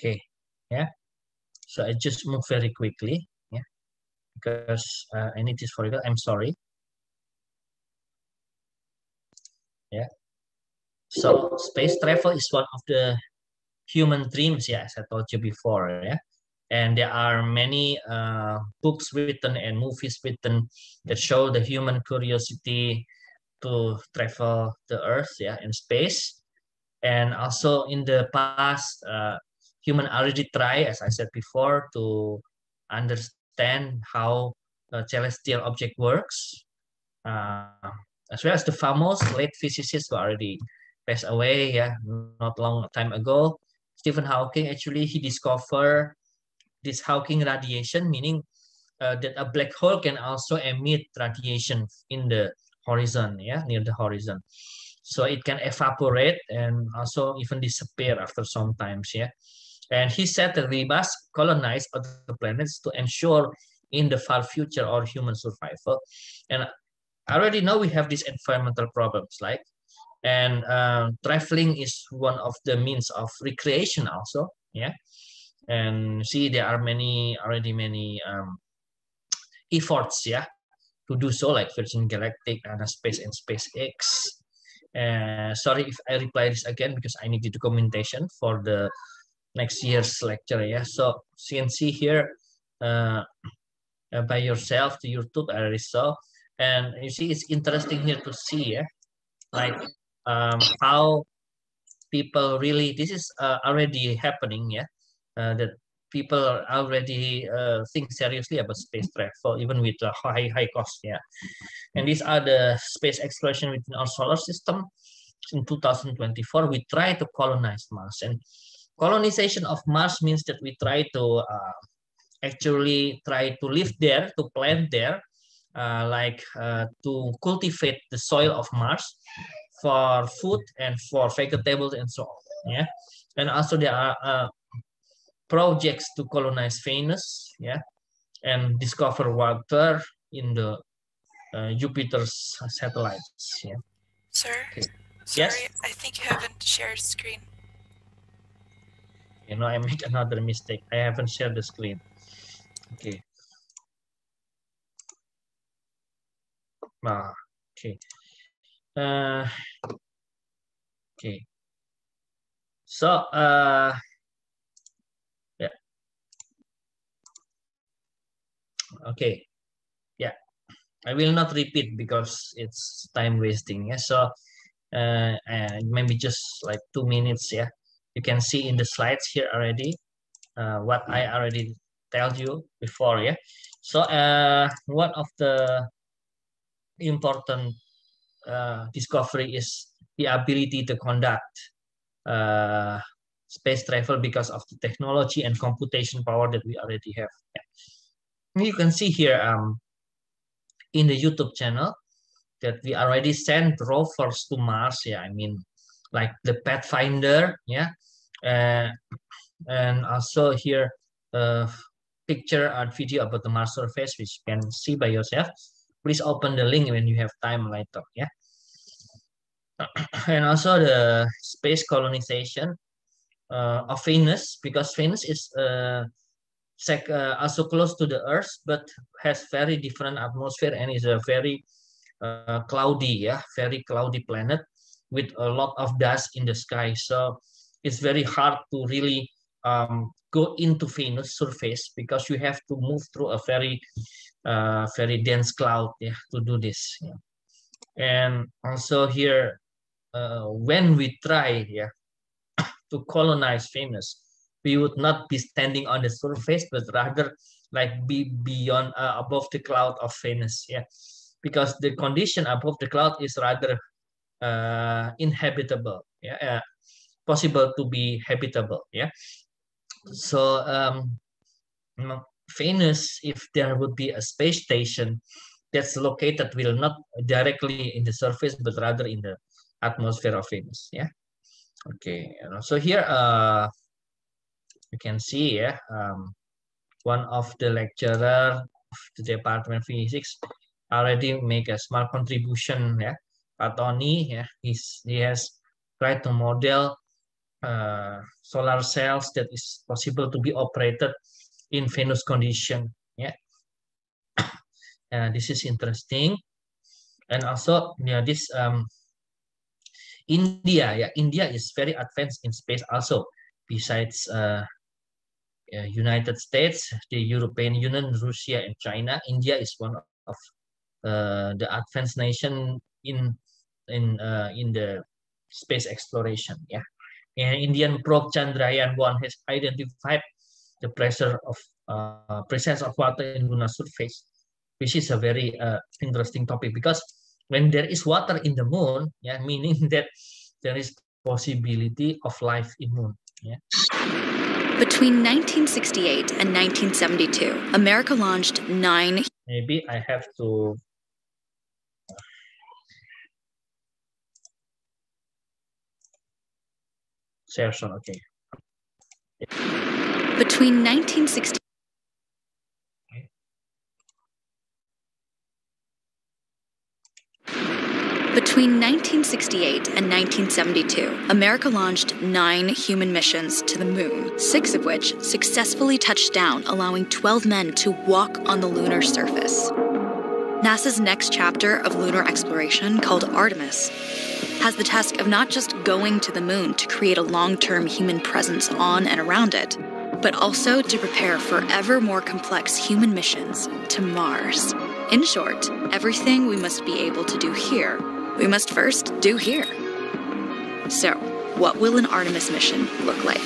Okay, yeah. So I just move very quickly, yeah, because uh, I need this for you. I'm sorry. Yeah. So space travel is one of the human dreams, yeah, as I told you before, yeah. And there are many uh, books written and movies written that show the human curiosity to travel the Earth, yeah, in space. And also in the past, uh, human already try, as I said before, to understand how a celestial object works, uh, as well as the famous late physicist who already passed away, yeah, not long time ago. Stephen Hawking actually he discovered this Hawking radiation, meaning uh, that a black hole can also emit radiation in the horizon, yeah, near the horizon. So it can evaporate and also even disappear after some times, yeah. And he said that we must colonize other planets to ensure in the far future our human survival. And I already know we have these environmental problems, like, and uh, traveling is one of the means of recreation also, yeah. And see, there are many already many um, efforts, yeah, to do so, like Virgin Galactic, and Space, and SpaceX. Uh, sorry if I reply this again because I need the documentation for the next year's lecture. Yeah, so CNC here uh, uh, by yourself the YouTube saw, and you see it's interesting here to see, yeah, like um, how people really this is uh, already happening, yeah, uh, that people are already uh, think seriously about space travel, even with a high high cost. Yeah, and these are the space exploration within our solar system. In 2024, we try to colonize Mars, and colonization of Mars means that we try to uh, actually try to live there, to plant there, uh, like uh, to cultivate the soil of Mars for food and for vegetables and so on. Yeah, and also there are uh, projects to colonize Venus, yeah, and discover water in the uh, Jupiter's satellites. Yeah. Sir, okay. sorry, yes? I think you haven't shared screen. You know, I made another mistake. I haven't shared the screen. Okay. Ah, okay. Uh, okay. So, uh, yeah. okay yeah i will not repeat because it's time wasting yeah so uh, and maybe just like two minutes yeah you can see in the slides here already uh, what i already told you before yeah so uh, one of the important uh, discovery is the ability to conduct uh, space travel because of the technology and computation power that we already have. Yeah you can see here um, in the YouTube channel that we already sent rovers to Mars. Yeah, I mean, like the Pathfinder. Yeah, uh, and also here a picture and video about the Mars surface, which you can see by yourself. Please open the link when you have time later. Yeah, and also the space colonization uh, of Venus because Venus is uh, uh, also close to the Earth, but has very different atmosphere and is a very uh, cloudy, yeah, very cloudy planet with a lot of dust in the sky. So it's very hard to really um, go into Venus surface because you have to move through a very, uh, very dense cloud, yeah, to do this. Yeah. And also here, uh, when we try, yeah, to colonize Venus, we would not be standing on the surface, but rather like be beyond uh, above the cloud of Venus. Yeah, because the condition above the cloud is rather uh, inhabitable. Yeah, uh, possible to be habitable. Yeah, so um, Venus, if there would be a space station that's located, will not directly in the surface, but rather in the atmosphere of Venus. Yeah. Okay. So here, uh, you can see yeah um, one of the lecturer of the department of physics already make a small contribution yeah Pak Tony yeah he's he has tried to model uh, solar cells that is possible to be operated in Venus condition. Yeah, and this is interesting. And also, yeah, this um, India, yeah, India is very advanced in space also. Besides uh, uh, United States, the European Union, Russia, and China, India is one of uh, the advanced nation in in uh, in the space exploration. Yeah, and Indian probe Chandrayaan one has identified the pressure of uh, presence of water in lunar surface, which is a very uh, interesting topic because when there is water in the moon, yeah, meaning that there is possibility of life in moon. Yeah. Between 1968 and 1972, America launched nine. Maybe I have to Okay. Between 1960. Between 1968 and 1972, America launched nine human missions to the moon, six of which successfully touched down, allowing 12 men to walk on the lunar surface. NASA's next chapter of lunar exploration, called Artemis, has the task of not just going to the moon to create a long term human presence on and around it, but also to prepare for ever more complex human missions to Mars. In short, everything we must be able to do here we must first do here. So, what will an Artemis mission look like?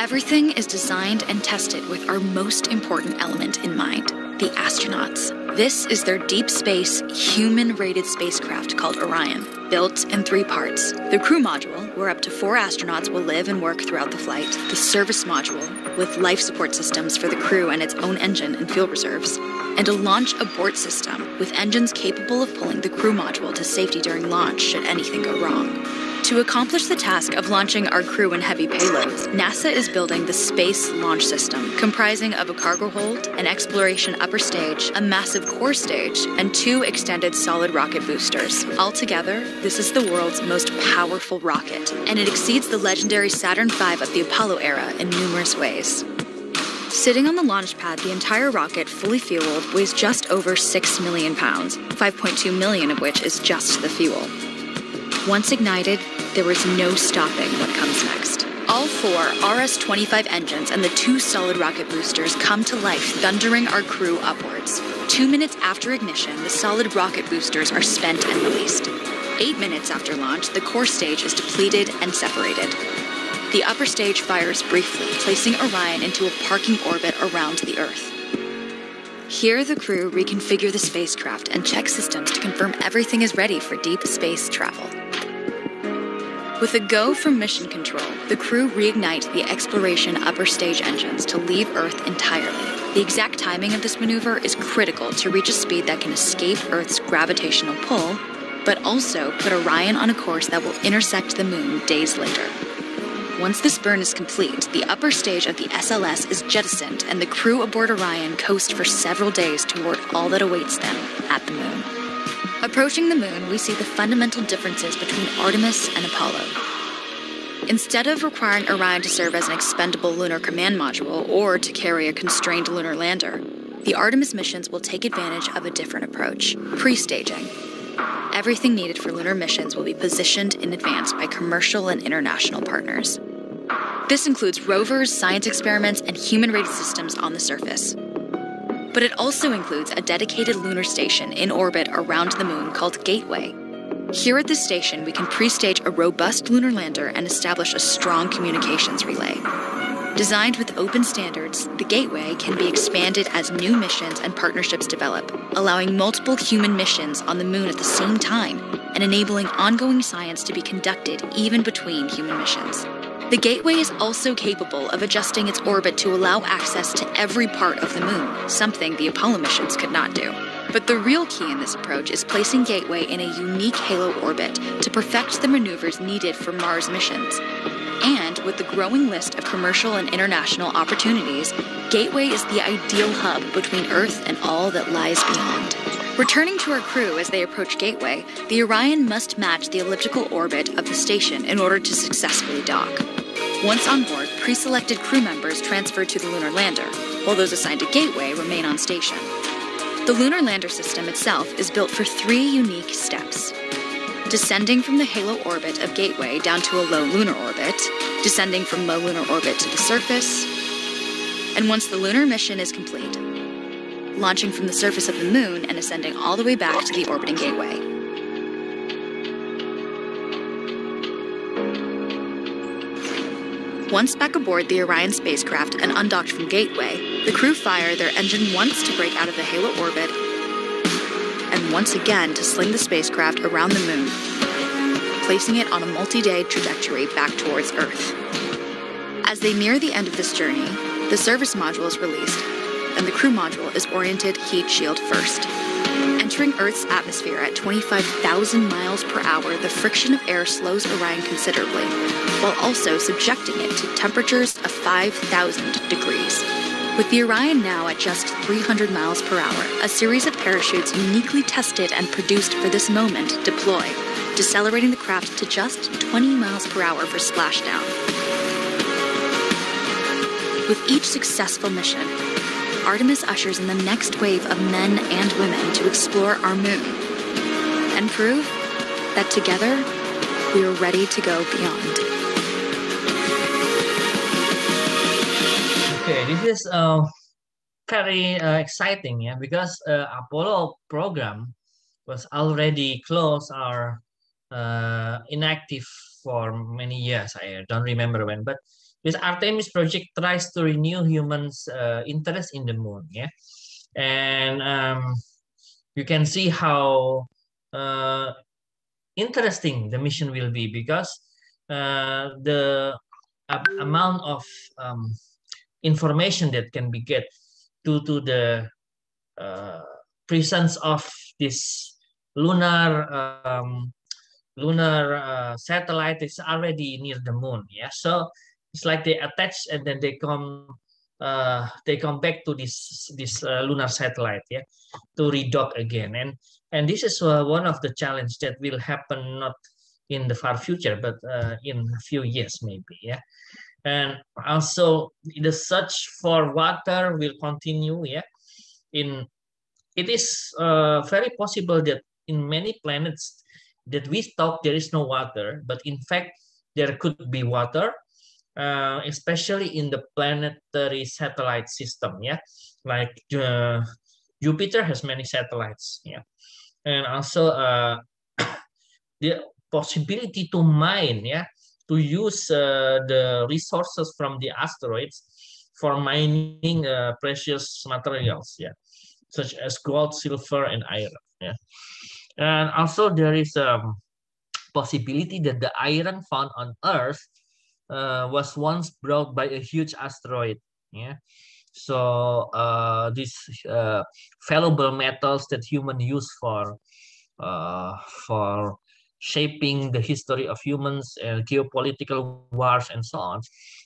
Everything is designed and tested with our most important element in mind the astronauts. This is their deep space, human rated spacecraft called Orion, built in three parts. The crew module, where up to four astronauts will live and work throughout the flight, the service module, with life support systems for the crew and its own engine and fuel reserves, and a launch abort system with engines capable of pulling the crew module to safety during launch should anything go wrong. To accomplish the task of launching our crew and heavy payloads, NASA is building the Space Launch System, comprising of a cargo hold, an exploration upper stage, a massive core stage, and two extended solid rocket boosters. Altogether, this is the world's most powerful rocket, and it exceeds the legendary Saturn V of the Apollo era in numerous ways. Sitting on the launch pad, the entire rocket, fully fueled, weighs just over 6 million pounds, 5.2 million of which is just the fuel. Once ignited, there is no stopping what comes next. All four RS 25 engines and the two solid rocket boosters come to life, thundering our crew upwards. Two minutes after ignition, the solid rocket boosters are spent and released. Eight minutes after launch, the core stage is depleted and separated. The upper stage fires briefly, placing Orion into a parking orbit around the Earth. Here, the crew reconfigure the spacecraft and check systems to confirm everything is ready for deep space travel. With a go from mission control, the crew reignite the exploration upper stage engines to leave Earth entirely. The exact timing of this maneuver is critical to reach a speed that can escape Earth's gravitational pull, but also put Orion on a course that will intersect the moon days later. Once this burn is complete, the upper stage of the SLS is jettisoned and the crew aboard Orion coast for several days toward all that awaits them at the moon. Approaching the moon, we see the fundamental differences between Artemis and Apollo. Instead of requiring Orion to serve as an expendable lunar command module or to carry a constrained lunar lander, the Artemis missions will take advantage of a different approach pre staging. Everything needed for lunar missions will be positioned in advance by commercial and international partners. This includes rovers, science experiments, and human rated systems on the surface but it also includes a dedicated lunar station in orbit around the moon called Gateway. Here at this station, we can pre stage a robust lunar lander and establish a strong communications relay. Designed with open standards, the Gateway can be expanded as new missions and partnerships develop, allowing multiple human missions on the moon at the same time and enabling ongoing science to be conducted even between human missions. The Gateway is also capable of adjusting its orbit to allow access to every part of the moon, something the Apollo missions could not do. But the real key in this approach is placing Gateway in a unique halo orbit to perfect the maneuvers needed for Mars missions. And with the growing list of commercial and international opportunities, Gateway is the ideal hub between Earth and all that lies beyond. Returning to our crew as they approach Gateway, the Orion must match the elliptical orbit of the station in order to successfully dock. Once on board, pre selected crew members transfer to the lunar lander, while those assigned to Gateway remain on station. The lunar lander system itself is built for three unique steps descending from the halo orbit of Gateway down to a low lunar orbit, descending from low lunar orbit to the surface, and once the lunar mission is complete, launching from the surface of the moon and ascending all the way back to the orbiting Gateway. Once back aboard the Orion spacecraft and undocked from Gateway, the crew fire their engine once to break out of the halo orbit once again to sling the spacecraft around the moon, placing it on a multi day trajectory back towards Earth. As they near the end of this journey, the service module is released, and the crew module is oriented heat shield first. Entering Earth's atmosphere at 25,000 miles per hour, the friction of air slows Orion considerably, while also subjecting it to temperatures of 5,000 degrees. With the Orion now at just 300 miles per hour, a series of parachutes uniquely tested and produced for this moment deploy, decelerating the craft to just 20 miles per hour for splashdown. With each successful mission, Artemis ushers in the next wave of men and women to explore our moon and prove that together we are ready to go beyond. This is uh, very uh, exciting, yeah, because uh, Apollo program was already closed or uh, inactive for many years. I don't remember when, but this Artemis project tries to renew humans' uh, interest in the moon. Yeah, and um, you can see how uh, interesting the mission will be because uh, the amount of um, information that can be get due to the uh, presence of this lunar um, lunar uh, satellite is already near the moon. Yeah, so it's like they attach and then they come uh, they come back to this this uh, lunar satellite yeah? To redock again. And and this is uh, one of the challenge that will happen not in the far future but uh, in a few years maybe yeah and also the search for water will continue yeah in it is uh, very possible that in many planets that we thought there is no water but in fact there could be water uh, especially in the planetary satellite system. Yeah, like uh, Jupiter has many satellites. Yeah, and also uh, the possibility to mine. Yeah, to use uh, the resources from the asteroids for mining uh, precious materials. Yeah, such as gold, silver, and iron. Yeah, and also there is a um, possibility that the iron found on Earth uh, was once brought by a huge asteroid. Yeah. So uh, these uh, fallible metals that human use for uh, for shaping the history of humans and geopolitical wars and so on,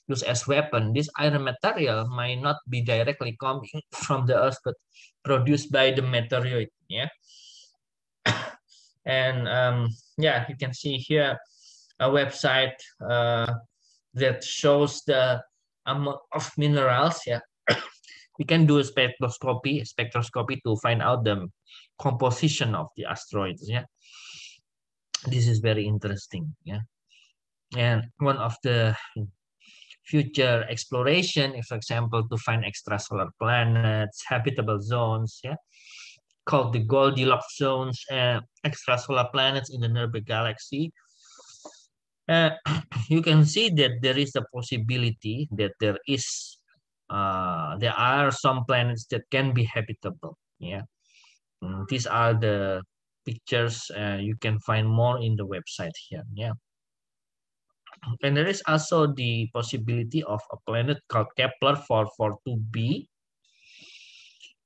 used as weapon. This iron material might not be directly coming from the earth, but produced by the meteoroid. Yeah. and um, yeah, you can see here a website uh, that shows the amount of minerals. Yeah, we can do a spectroscopy, spectroscopy to find out the composition of the asteroids. Yeah, this is very interesting. Yeah, and one of the future exploration, for example, to find extrasolar planets, habitable zones. Yeah, called the Goldilocks zones and extrasolar planets in the nearby galaxy uh, you can see that there is a possibility that there is uh, there are some planets that can be habitable yeah mm, these are the pictures uh, you can find more in the website here yeah and there is also the possibility of a planet called Kepler 442b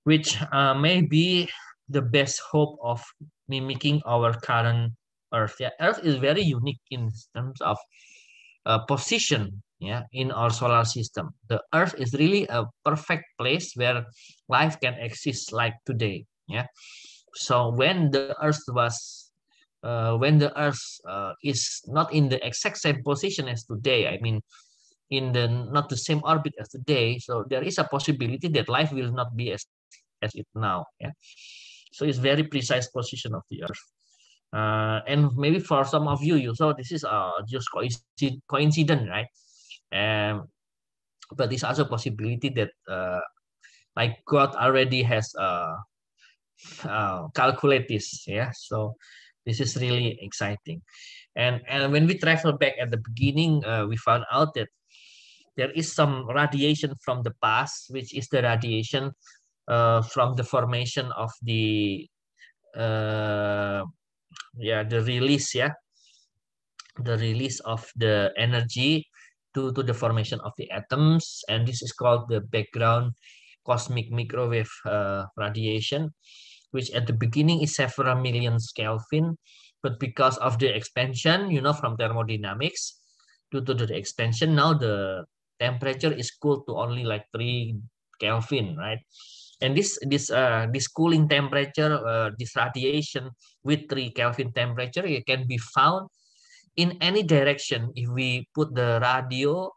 which uh, may be the best hope of mimicking our current Earth. Yeah, Earth is very unique in terms of uh, position. Yeah, in our solar system, the Earth is really a perfect place where life can exist like today. Yeah, So when the Earth was, uh, when the Earth uh, is not in the exact same position as today, I mean, in the not the same orbit as today, so there is a possibility that life will not be as as it now. Yeah. So it's very precise position of the Earth. Uh, and maybe for some of you, you saw this is uh, just coincident, coincident, right? Um, but there's also possibility that uh, like God already has uh, uh, calculate this, yeah. So this is really exciting. And and when we travel back at the beginning, uh, we found out that there is some radiation from the past, which is the radiation uh, from the formation of the uh, yeah the release yeah the release of the energy due to the formation of the atoms and this is called the background cosmic microwave uh, radiation which at the beginning is several millions kelvin but because of the expansion you know from thermodynamics due to the expansion now the temperature is cooled to only like 3 kelvin right? And this this uh, this cooling temperature uh, this radiation with 3 kelvin temperature it can be found in any direction. If we put the radio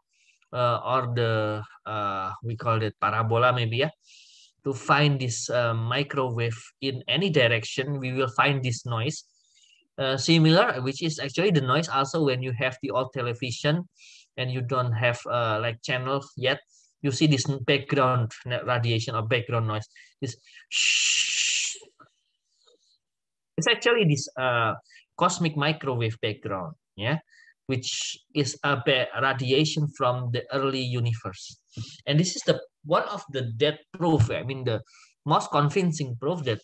uh, or the uh, we call it parabola maybe yeah to find this uh, microwave in any direction we will find this noise uh, similar which is actually the noise also when you have the old television and you don't have uh, like channels yet you see this background radiation or background noise. This shh. It's actually this uh, cosmic microwave background, yeah, which is a radiation from the early universe. And this is the one of the dead proof. I mean, the most convincing proof that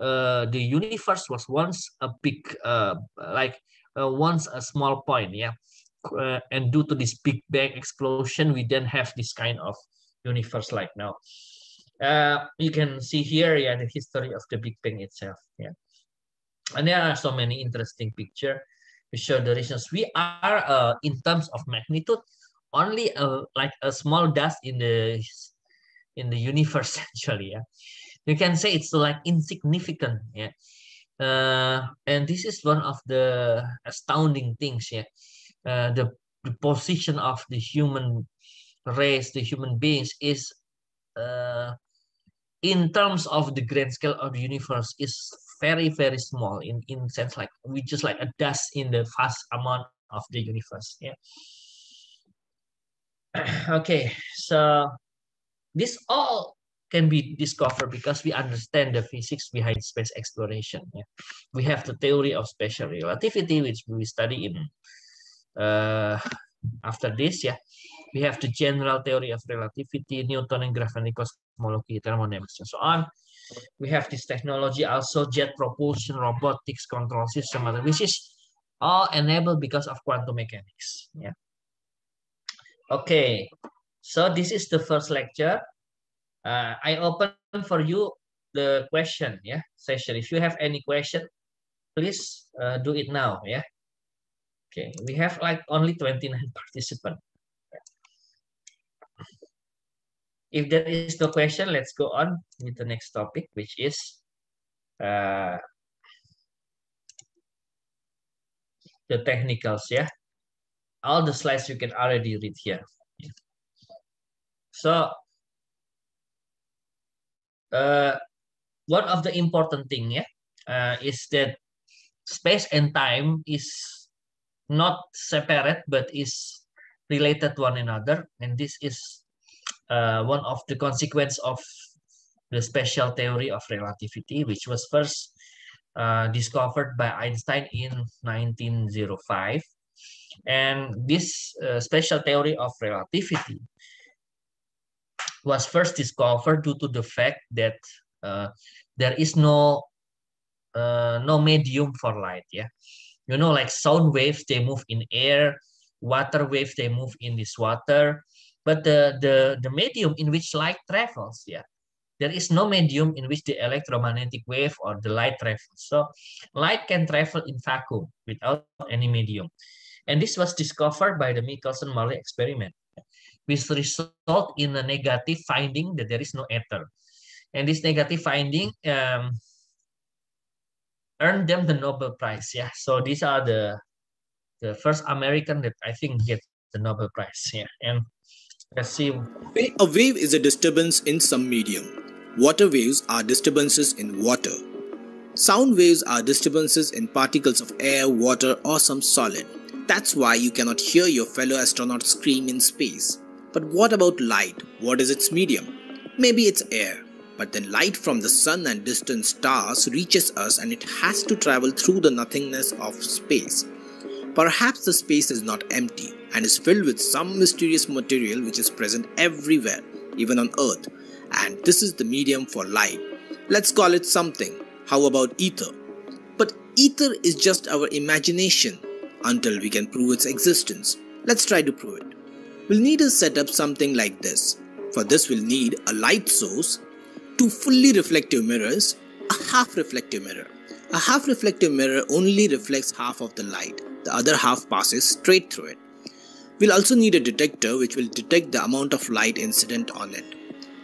uh, the universe was once a big, uh, like uh, once a small point, yeah, uh, and due to this big bang explosion we then have this kind of universe like now. Uh, you can see here yeah the history of the big bang itself yeah. And there are so many interesting picture to show the reasons. We are uh, in terms of magnitude only a, like a small dust in the in the universe actually yeah. You can say it's like insignificant yeah. Uh, and this is one of the astounding things yeah. Uh, the, the position of the human race, the human beings is uh, in terms of the grand scale of the universe is very very small in in sense like we just like a dust in the vast amount of the universe yeah okay so this all can be discovered because we understand the physics behind space exploration yeah we have the theory of special relativity which we study in uh, after this, yeah, we have the general theory of relativity, Newtonian gravity cosmology, thermodynamics, and so on. We have this technology also, jet propulsion, robotics, control system, which is all enabled because of quantum mechanics. Yeah. Okay, so this is the first lecture. Uh, I open for you the question, yeah, session. If you have any question, please uh, do it now, yeah. Okay, we have like only 29 participants. If there is no question, let's go on with the next topic, which is uh, the technicals, yeah? All the slides you can already read here. So, uh, one of the important thing, yeah, uh, is that space and time is not separate but is related to one another and this is uh, one of the consequence of the special theory of relativity which was first uh, discovered by Einstein in 1905 and this uh, special theory of relativity was first discovered due to the fact that uh, there is no uh, no medium for light yeah. You know like sound waves they move in air water waves they move in this water. But the the the medium in which light travels yeah there is no medium in which the electromagnetic wave or the light travels. So light can travel in vacuum without any medium and this was discovered by the michelson morley experiment which result in a negative finding that there is no ether and this negative finding um, earned them the Nobel Prize. Yeah, so these are the the first American that I think get the Nobel Prize. Yeah, and let's see. A wave is a disturbance in some medium. Water waves are disturbances in water. Sound waves are disturbances in particles of air, water, or some solid. That's why you cannot hear your fellow astronauts scream in space. But what about light? What is its medium? Maybe it's air. But then light from the sun and distant stars reaches us and it has to travel through the nothingness of space. Perhaps the space is not empty and is filled with some mysterious material which is present everywhere, even on Earth, and this is the medium for light. Let's call it something. How about ether? But ether is just our imagination until we can prove its existence. Let's try to prove it. We'll need to set up something like this. For this we'll need a light source, two fully reflective mirrors, a half reflective mirror. A half reflective mirror only reflects half of the light the other half passes straight through it. We'll also need a detector which will detect the amount of light incident on it.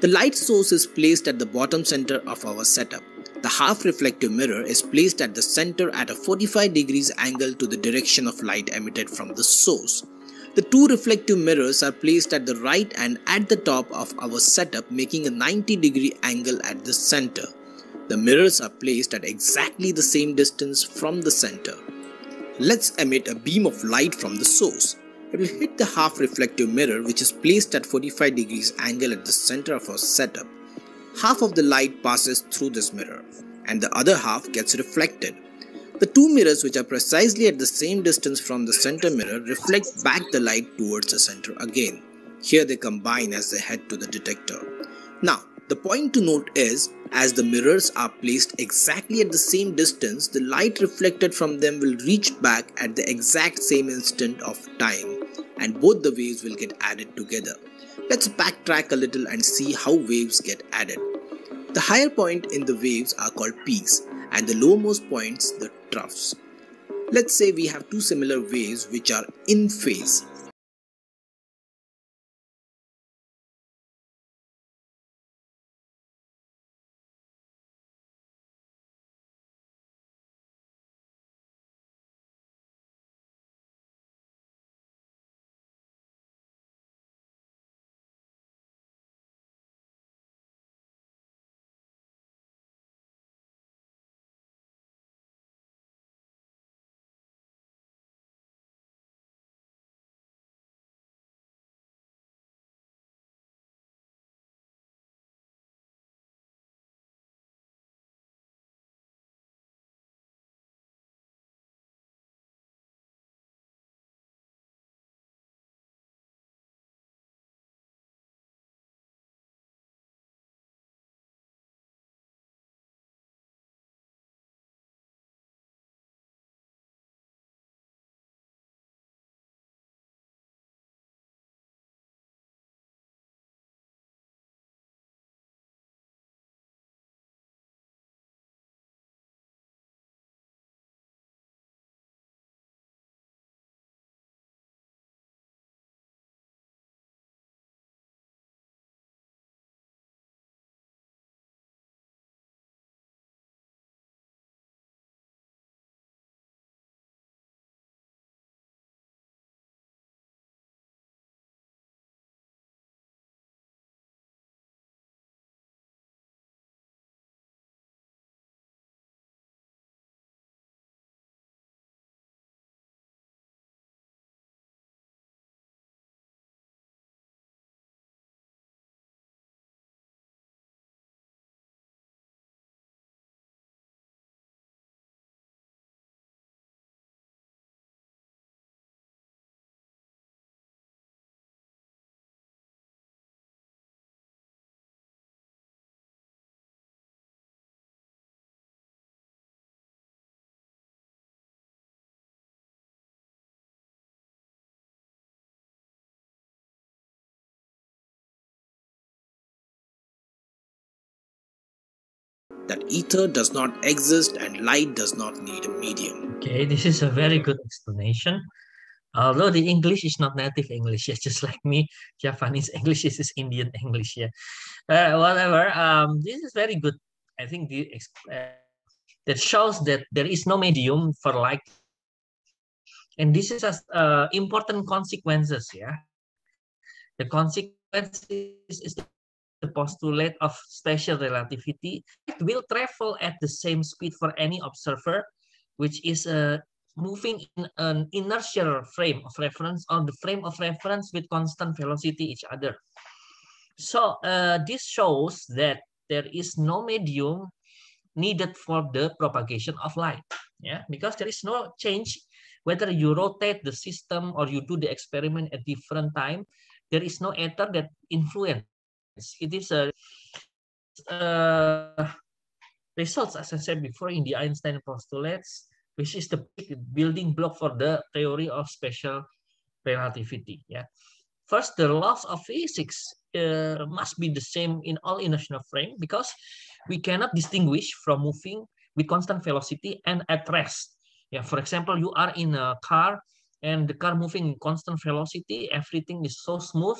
The light source is placed at the bottom center of our setup. The half reflective mirror is placed at the center at a 45 degrees angle to the direction of light emitted from the source. The two reflective mirrors are placed at the right and at the top of our setup making a 90 degree angle at the center. The mirrors are placed at exactly the same distance from the center. Let's emit a beam of light from the source. It will hit the half reflective mirror which is placed at 45 degrees angle at the center of our setup. Half of the light passes through this mirror and the other half gets reflected. The two mirrors which are precisely at the same distance from the center mirror reflect back the light towards the center again. Here they combine as they head to the detector. Now, the point to note is, as the mirrors are placed exactly at the same distance, the light reflected from them will reach back at the exact same instant of time and both the waves will get added together. Let's backtrack a little and see how waves get added. The higher point in the waves are called peaks and the lowmost points the troughs. Let's say we have two similar waves which are in phase that ether does not exist and light does not need a medium. Okay, this is a very good explanation. Although the English is not native English, yeah, just like me, Japanese English is Indian English, yeah. Uh, whatever, um, this is very good. I think the uh, that shows that there is no medium for light. And this is a uh, important consequences, yeah. The consequences is, is the postulate of special relativity. It will travel at the same speed for any observer, which is uh, moving in an inertial frame of reference or the frame of reference with constant velocity each other. So uh, this shows that there is no medium needed for the propagation of light. Yeah, because there is no change whether you rotate the system or you do the experiment at different time. There is no ether that influence. It is a uh, results, as I said before, in the Einstein postulates, which is the building block for the theory of special relativity. Yeah. First, the laws of physics uh, must be the same in all inertial frame because we cannot distinguish from moving with constant velocity and at rest. Yeah, for example, you are in a car and the car moving in constant velocity, everything is so smooth,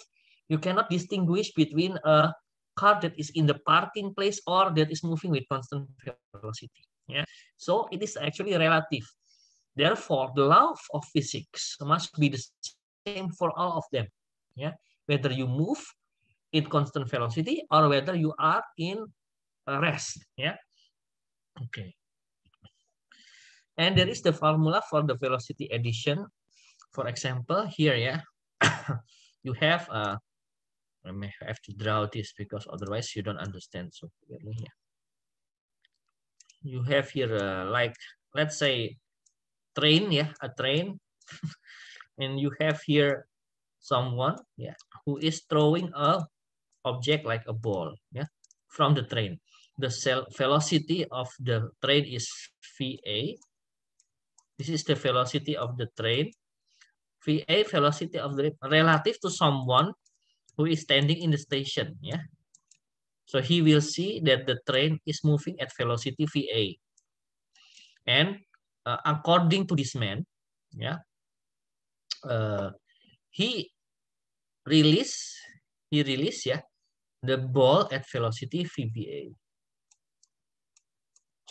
you cannot distinguish between a car that is in the parking place or that is moving with constant velocity. Yeah, so it is actually relative. Therefore, the law of physics must be the same for all of them yeah? Whether you move in constant velocity or whether you are in rest yeah? Okay. And there is the formula for the velocity addition. For example here yeah? You have a I may have to draw this because otherwise you don't understand so clearly here. You have here uh, like let's say train yeah a train. And you have here someone yeah who is throwing a object like a ball yeah from the train. The cell velocity of the train is va this is the velocity of the train. Va velocity of the relative to someone who is standing in the station yeah so he will see that the train is moving at velocity va and uh, according to this man yeah uh, he release he release ya the ball at velocity VBA.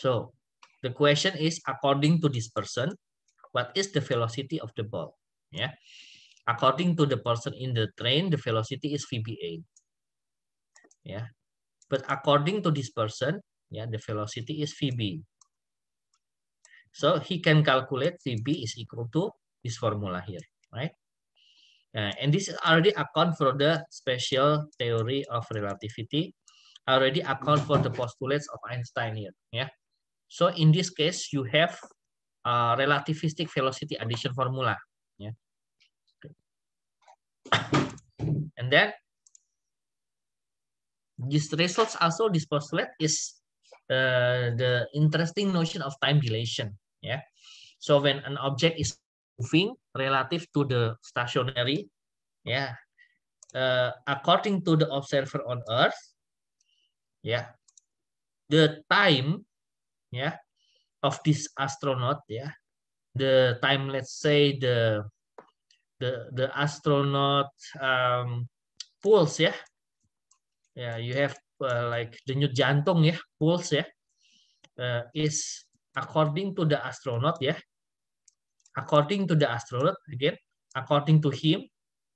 So the question is according to this person, what is the velocity of the ball? Yeah. According to the person in the train, the velocity is VBA. Yeah. But according to this person, yeah, the velocity is VB. So he can calculate VB is equal to this formula here, right? Uh, and this is already account for the special theory of relativity, already account for the postulates of Einstein here. Yeah. So in this case, you have a relativistic velocity addition formula. And then this results also this postulate is uh, the interesting notion of time dilation. Yeah. So when an object is moving relative to the stationary yeah uh, according to the observer on earth yeah the time yeah of this astronaut yeah the time let's say the the the astronaut um pulse yeah yeah you have uh, like denyut jantung yeah pulse yeah uh, is according to the astronaut yeah according to the astronaut again according to him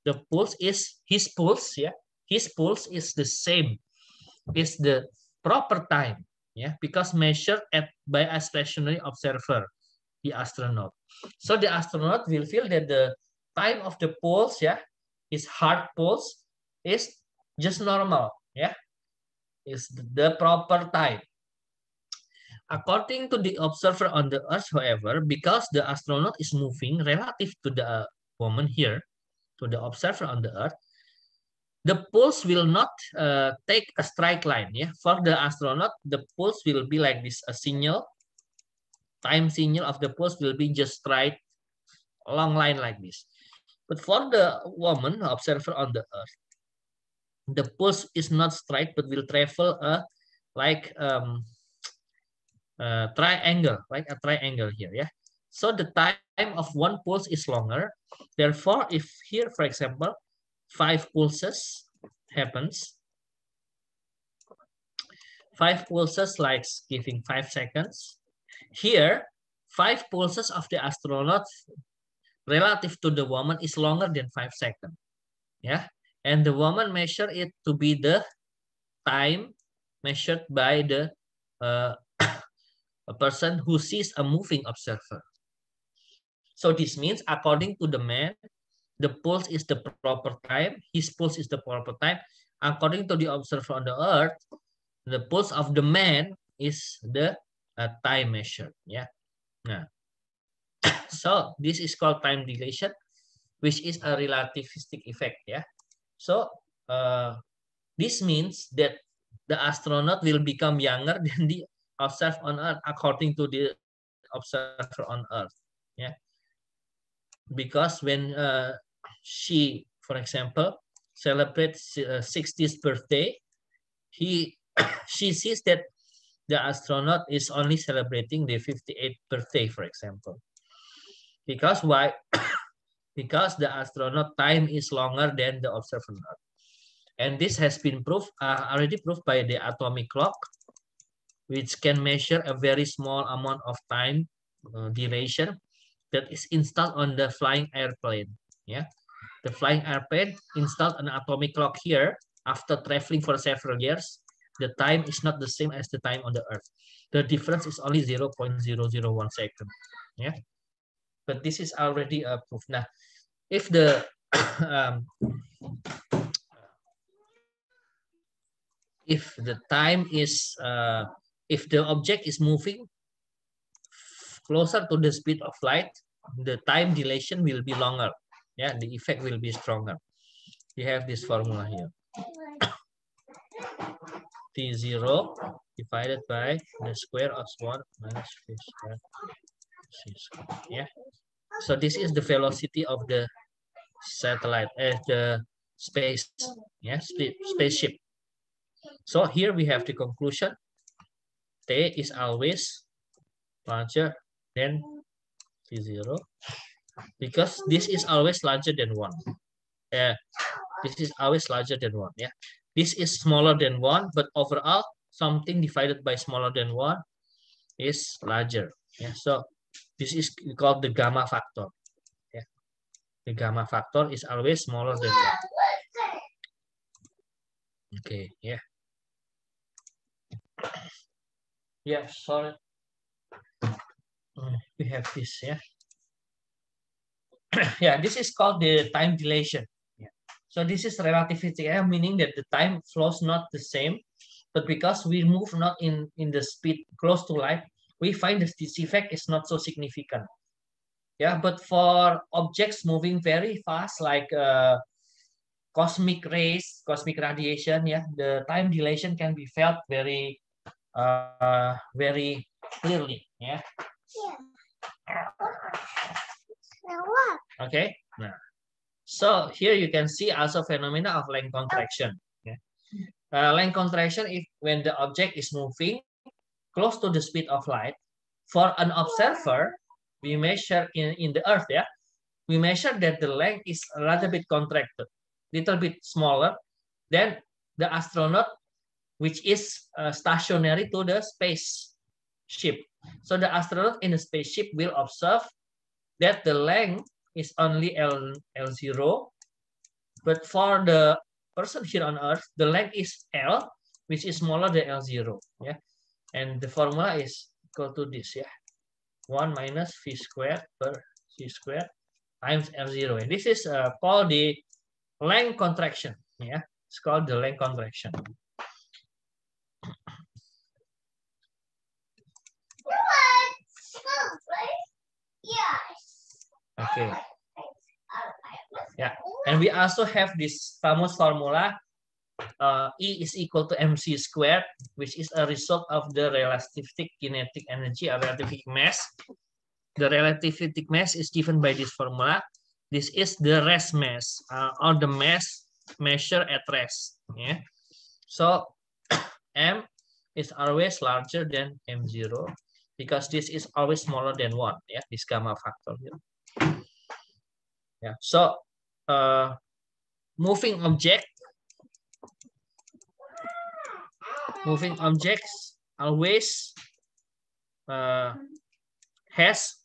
the pulse is his pulse yeah his pulse is the same. Is the proper time yeah because measured at by a stationary observer the astronaut. So the astronaut will feel that the time of the pulse yeah his heart pulse is just normal yeah is the proper time According to the observer on the Earth, however, because the astronaut is moving relative to the woman here, to the observer on the Earth, the pulse will not uh, take a straight line. Yeah, for the astronaut, the pulse will be like this: a signal, time signal of the pulse will be just straight, long line like this. But for the woman observer on the Earth, the pulse is not straight, but will travel a like um, uh, triangle, like A triangle here, yeah. So the time of one pulse is longer. Therefore, if here, for example, five pulses happens, five pulses like giving five seconds, Here, five pulses of the astronaut relative to the woman is longer than five seconds. Yeah, and the woman measure it to be the time measured by the uh, a person who sees a moving observer. So this means according to the man, the pulse is the proper time, his pulse is the proper time. According to the observer on the earth, the pulse of the man is the uh, time measured. Yeah. So this is called time dilation, which is a relativistic effect. Yeah. So uh, this means that the astronaut will become younger than the observed on Earth according to the observer on Earth. Yeah. Because when uh, she, for example, celebrates uh, 60th birthday, he she sees that the astronaut is only celebrating the 58th birthday, for example. Because why? because the astronaut time is longer than the observer. And this has been proved, uh, already proved by the atomic clock, which can measure a very small amount of time uh, duration that is installed on the flying airplane. Yeah, the flying airplane installed an atomic clock here after traveling for several years the time is not the same as the time on the earth. The difference is only 0 0.001 second. Yeah. But this is already a proof. Now, if the um, if the time is uh, if the object is moving closer to the speed of light, the time dilation will be longer. Yeah, the effect will be stronger. We have this formula here. T0 divided by the square of 1 minus v square. Yeah. So this is the velocity of the satellite, uh, the space, yeah, spaceship. So here we have the conclusion. T is always larger than T0 because this is always larger than 1. Yeah, this is always larger than 1. Yeah. This is smaller than 1, but overall, something divided by smaller than 1 is larger. Yeah, so this is called the gamma factor. Yeah, the gamma factor is always smaller than 1. Okay, yeah. Yeah, sorry. Mm, we have this, yeah. yeah, this is called the time dilation. So this is relativity, meaning that the time flows not the same, but because we move not in, in the speed close to light, we find that this effect is not so significant. Yeah, but for objects moving very fast, like uh, cosmic rays, cosmic radiation, yeah, the time dilation can be felt very, uh, very clearly. Yeah. yeah. Okay. So here you can see also phenomena of length contraction. Yeah. Uh, length contraction if when the object is moving close to the speed of light. For an observer, we measure in, in the earth, yeah, we measure that the length is a little bit contracted, little bit smaller than the astronaut, which is uh, stationary to the space ship. So the astronaut in the spaceship will observe that the length is only L, L0. But for the person here on Earth, the length is L, which is smaller than L0. Yeah. And the formula is equal to this. Yeah. 1 minus V squared per C squared times L0. And this is uh, called the length contraction. Yeah. It's called the length contraction. Okay. Yeah, and we also have this famous formula uh, E is equal to mc squared, which is a result of the relativistic kinetic energy or relativistic mass. The relativistic mass is given by this formula. This is the rest mass uh, or the mass measure at rest. Yeah. So m is always larger than m0 because this is always smaller than one. Yeah, this gamma factor here. Yeah. So uh, moving object, moving objects always uh, has,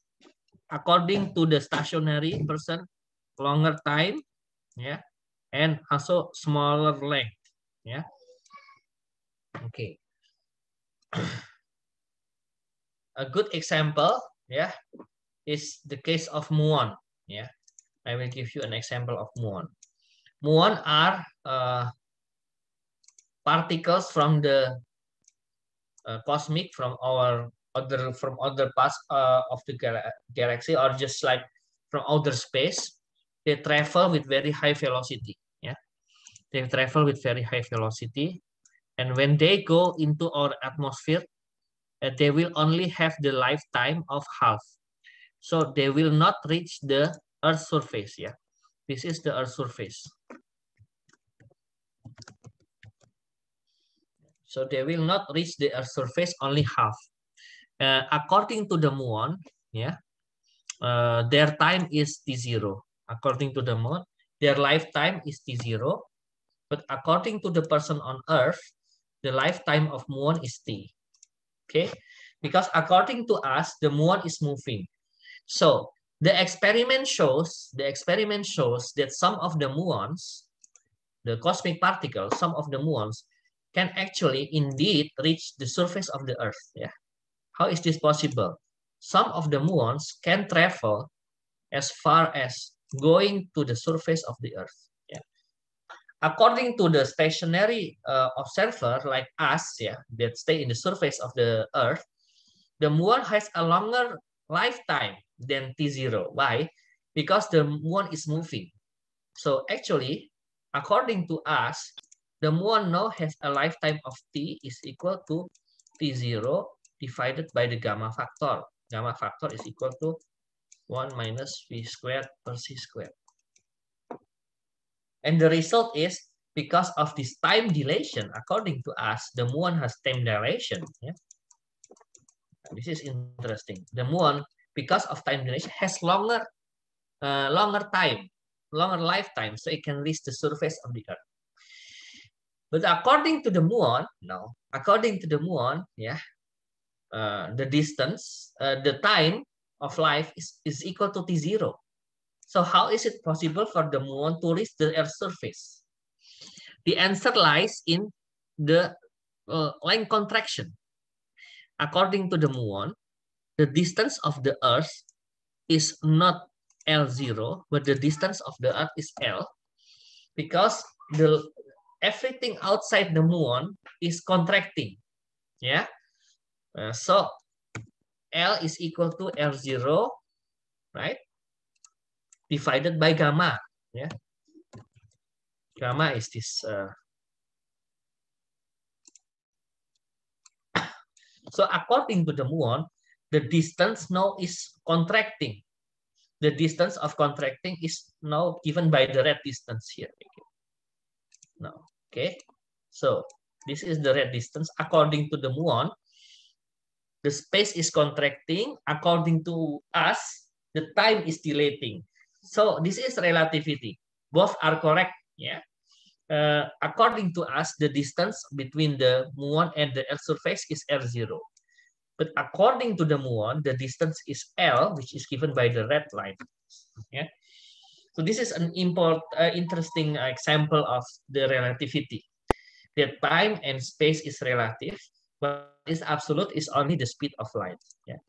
according to the stationary person, longer time, yeah, and also smaller length, yeah. Okay. A good example, yeah, is the case of muon, yeah. I will give you an example of muon. Muon are uh, particles from the uh, cosmic from our other from other parts uh, of the galaxy or just like from outer space. They travel with very high velocity yeah. They travel with very high velocity. And when they go into our atmosphere uh, they will only have the lifetime of half. So they will not reach the earth surface yeah. This is the earth surface So they will not reach the Earth surface only half. Uh, according to the muon, yeah, uh, their time is T0. According to the muon, their lifetime is T0. But according to the person on Earth, the lifetime of muon is T. Okay, because according to us, the muon is moving. So the experiment shows the experiment shows that some of the muons, the cosmic particles, some of the muons can actually indeed reach the surface of the Earth. Yeah. How is this possible? Some of the muons can travel as far as going to the surface of the Earth. Yeah. According to the stationary uh, observer like us, yeah, that stay in the surface of the Earth, the muon has a longer lifetime than T0. Why? Because the muon is moving. So actually, according to us, the muon now has a lifetime of t is equal to t0 divided by the gamma factor. Gamma factor is equal to 1 minus v squared per c squared. And the result is because of this time dilation, according to us, the muon has time dilation. Yeah? This is interesting. The muon, because of time dilation, has longer, uh, longer time, longer lifetime, so it can reach the surface of the Earth. But according to the muon, no, according to the muon, yeah, uh, the distance, uh, the time of life is, is equal to T0. So how is it possible for the muon to reach the Earth's surface? The answer lies in the uh, length contraction. According to the muon, the distance of the Earth is not L0, but the distance of the Earth is L because the everything outside the muon is contracting. Yeah. Uh, so L is equal to L0, right? Divided by gamma. Yeah. Gamma is this. Uh... So according to the muon, the distance now is contracting. The distance of contracting is now given by the red distance here. Now, Okay, so this is the red distance according to the muon. The space is contracting. According to us, the time is dilating. So this is relativity. Both are correct. Yeah. Uh, according to us, the distance between the muon and the Earth surface is R0. But according to the muon, the distance is L, which is given by the red line. Yeah. So this is an import, uh, interesting example of the relativity. That time and space is relative, but is absolute is only the speed of light. Yeah,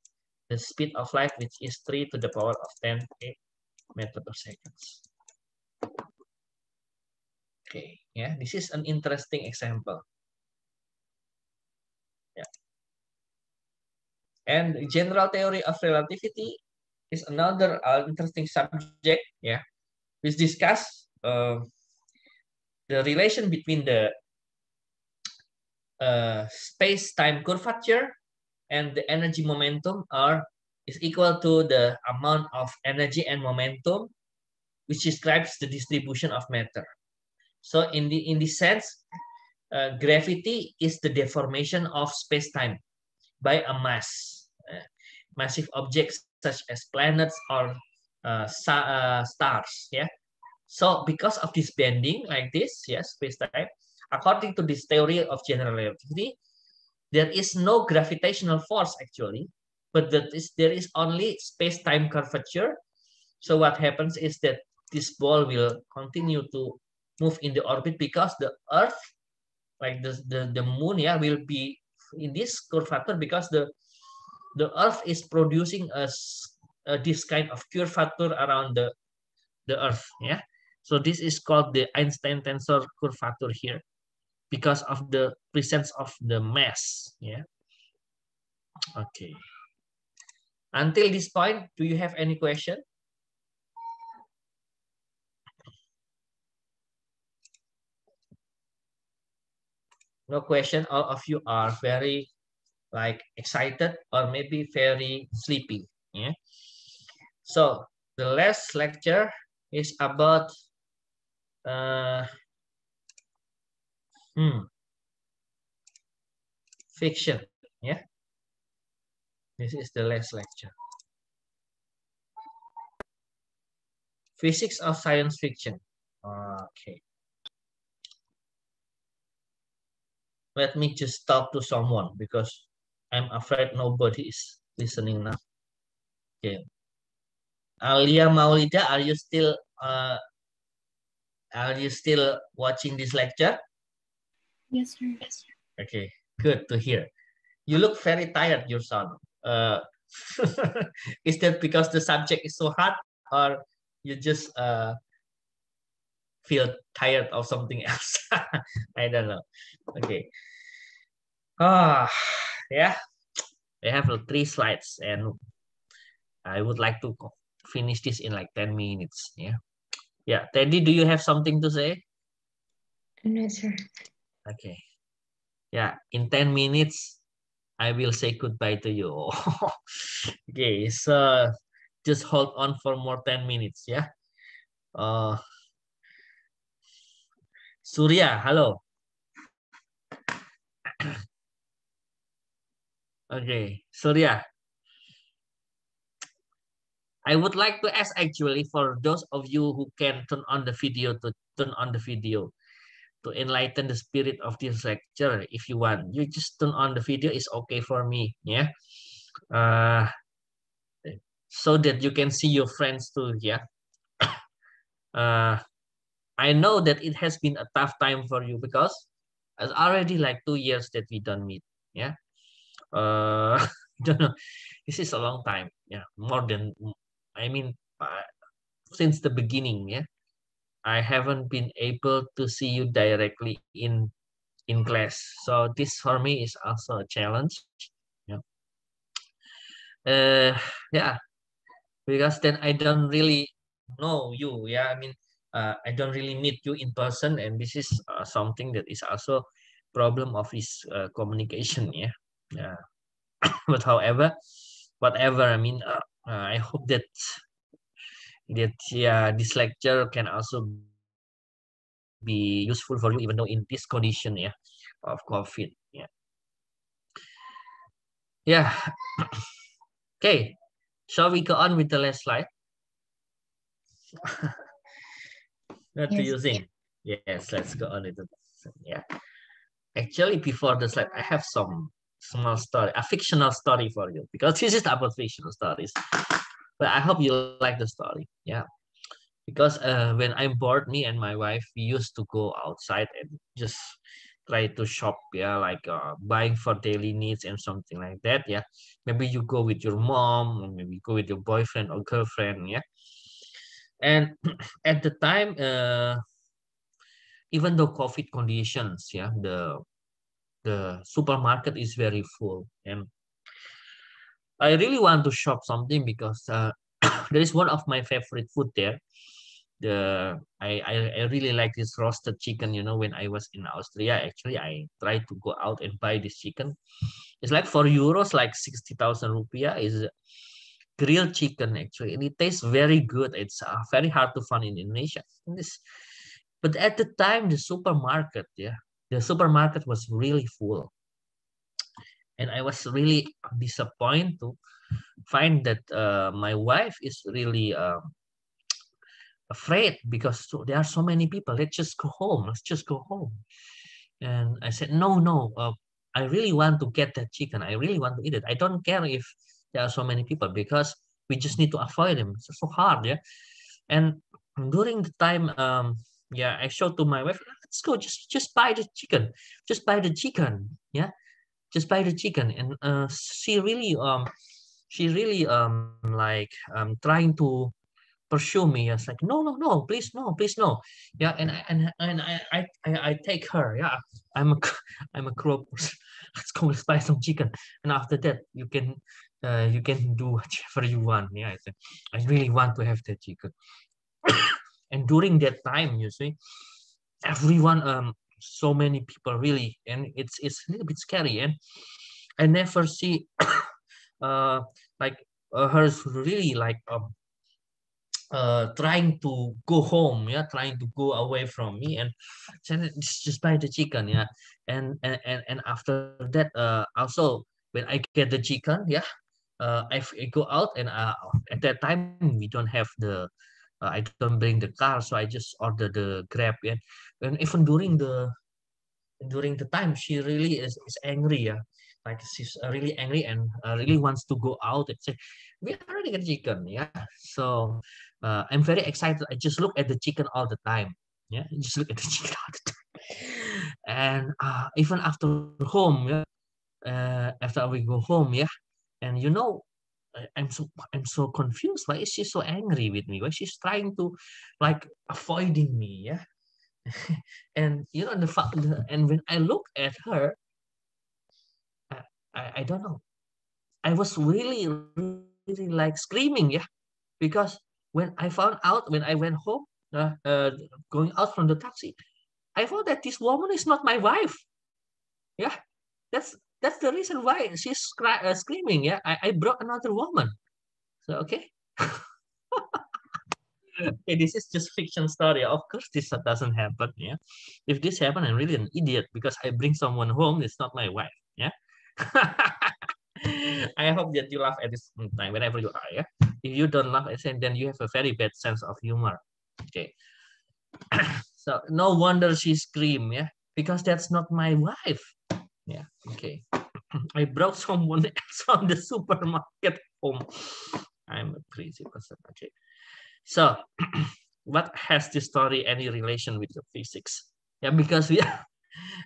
the speed of light, which is three to the power of 10 meter per second. Okay, yeah, this is an interesting example. Yeah. And general theory of relativity is another uh, interesting subject. Yeah, we discuss uh, the relation between the uh, space-time curvature and the energy momentum are is equal to the amount of energy and momentum which describes the distribution of matter. So in the in this sense, uh, gravity is the deformation of space-time by a mass. Uh, massive objects such as planets or uh, uh, stars. Yeah. So because of this bending like this, yes, space time, according to this theory of general relativity, there is no gravitational force actually, but that is there is only space-time curvature. So what happens is that this ball will continue to move in the orbit because the Earth, like the, the, the moon, yeah, will be in this curvature because the the Earth is producing a, a this kind of curvature around the the Earth, yeah. So this is called the Einstein tensor curvature here because of the presence of the mass, yeah. Okay. Until this point, do you have any question? no question all of you are very like excited or maybe very sleepy yeah so the last lecture is about uh hmm fiction. Yeah. This is the last lecture. Physics of science fiction. Okay. Let me just talk to someone because I'm afraid nobody is listening now. Okay. Alia Maulida, are you still uh, are you still watching this lecture? Yes, sir. Yes, sir. Okay, good to hear. You look very tired, your son. Uh, is that because the subject is so hard, or you just uh, feel tired of something else? I don't know. Okay. Ah, yeah. We have three slides and I would like to finish this in like 10 minutes. Yeah. Yeah. Teddy, do you have something to say? No, sir. Okay. Yeah. In 10 minutes, I will say goodbye to you. okay. So just hold on for more 10 minutes. Yeah. Uh, Surya, hello. Okay, Surya. I would like to ask actually for those of you who can turn on the video to turn on the video to enlighten the spirit of this lecture if you want. You just turn on the video is okay for me, yeah. Uh, so that you can see your friends too, yeah. uh, I know that it has been a tough time for you because it's already like two years that we don't meet, yeah uh don't know this is a long time yeah more than i mean since the beginning yeah i haven't been able to see you directly in in class. So this for me is also a challenge yeah. Uh yeah because then i don't really know you yeah. I mean uh, i don't really meet you in person and this is uh, something that is also problem of his uh, communication yeah. Yeah. But however whatever i mean uh, uh, i hope that that yeah this lecture can also be useful for you even though in this condition yeah of covid yeah. Yeah. Okay. Shall we go on with the last slide? What yes. do you think? yes let's go on with the yeah. Actually before the slide i have some small story, a fictional story for you because this is about fictional stories. But I hope you like the story. Yeah. Because uh, when I'm bored, me and my wife, we used to go outside and just try to shop. Yeah. Like uh, buying for daily needs and something like that. Yeah. Maybe you go with your mom or maybe go with your boyfriend or girlfriend. Yeah. And at the time, uh, even though COVID conditions, yeah, the the supermarket is very full and I really want to shop something because uh, there is one of my favorite food there. The I, I, I really like this roasted chicken. You know, when I was in Austria, actually I tried to go out and buy this chicken. It's like for euros, like sixty thousand rupiah is grilled chicken actually, and it tastes very good. It's uh, very hard to find in Indonesia. But at the time, the supermarket, yeah, the supermarket was really full. And I was really disappointed to find that uh, my wife is really uh, afraid because there are so many people. Let's just go home. Let's just go home. And I said, no, no, uh, I really want to get that chicken. I really want to eat it. I don't care if there are so many people because we just need to avoid them. It's so hard, yeah. And during the time, um, yeah, I showed to my wife, let's go, just just buy the chicken, just buy the chicken, yeah, just buy the chicken. And uh, she really um, she really um like um trying to pursue me. It's like no, no, no, please, no, please, no. Yeah, and I and and I I I, take her. Yeah, I'm a I'm a crow. Let's go, let's buy some chicken. And after that, you can uh, you can do whatever you want. Yeah, I, think, I really want to have that chicken. and during that time, you see, everyone, um, so many people really, and it's it's a little bit scary. And I never see, uh, like uh, her really like um, uh trying to go home yeah trying to go away from me. And just buy the chicken yeah. And and and, and after that uh also when i get the chicken yeah uh i, go out and uh at that time we don't have the uh, i don't bring the car so i just order the grab yeah and even during the during the time she really is, is angry yeah like she's really angry and uh, really wants to go out and say we already got chicken yeah so uh, i'm very excited i just look at the chicken all the time yeah just look at the chicken all the time and uh, even after home yeah uh, after we go home yeah and you know I'm so I'm so confused. Why is she so angry with me? Why she's trying to like avoiding me? Yeah. and you know the fact and when I look at her, I, I don't know. I was really, really like screaming, yeah, because when I found out when I went home, uh, uh, going out from the taxi, I found that this woman is not my wife. Yeah, that's that's the reason why she's uh, screaming. Yeah, I, I brought another woman. So okay. okay, this is just fiction story. Of course, this doesn't happen. Yeah, if this happen, I'm really an idiot because I bring someone home. It's not my wife. Yeah. I hope that you laugh at this time whenever you are. Yeah. If you don't laugh at then you have a very bad sense of humor. Okay. so no wonder she screamed. Yeah, because that's not my wife. Yeah. Okay. I brought someone else from the supermarket home. I'm a crazy person. Okay. So, what has this story any relation with the physics? Yeah, because we are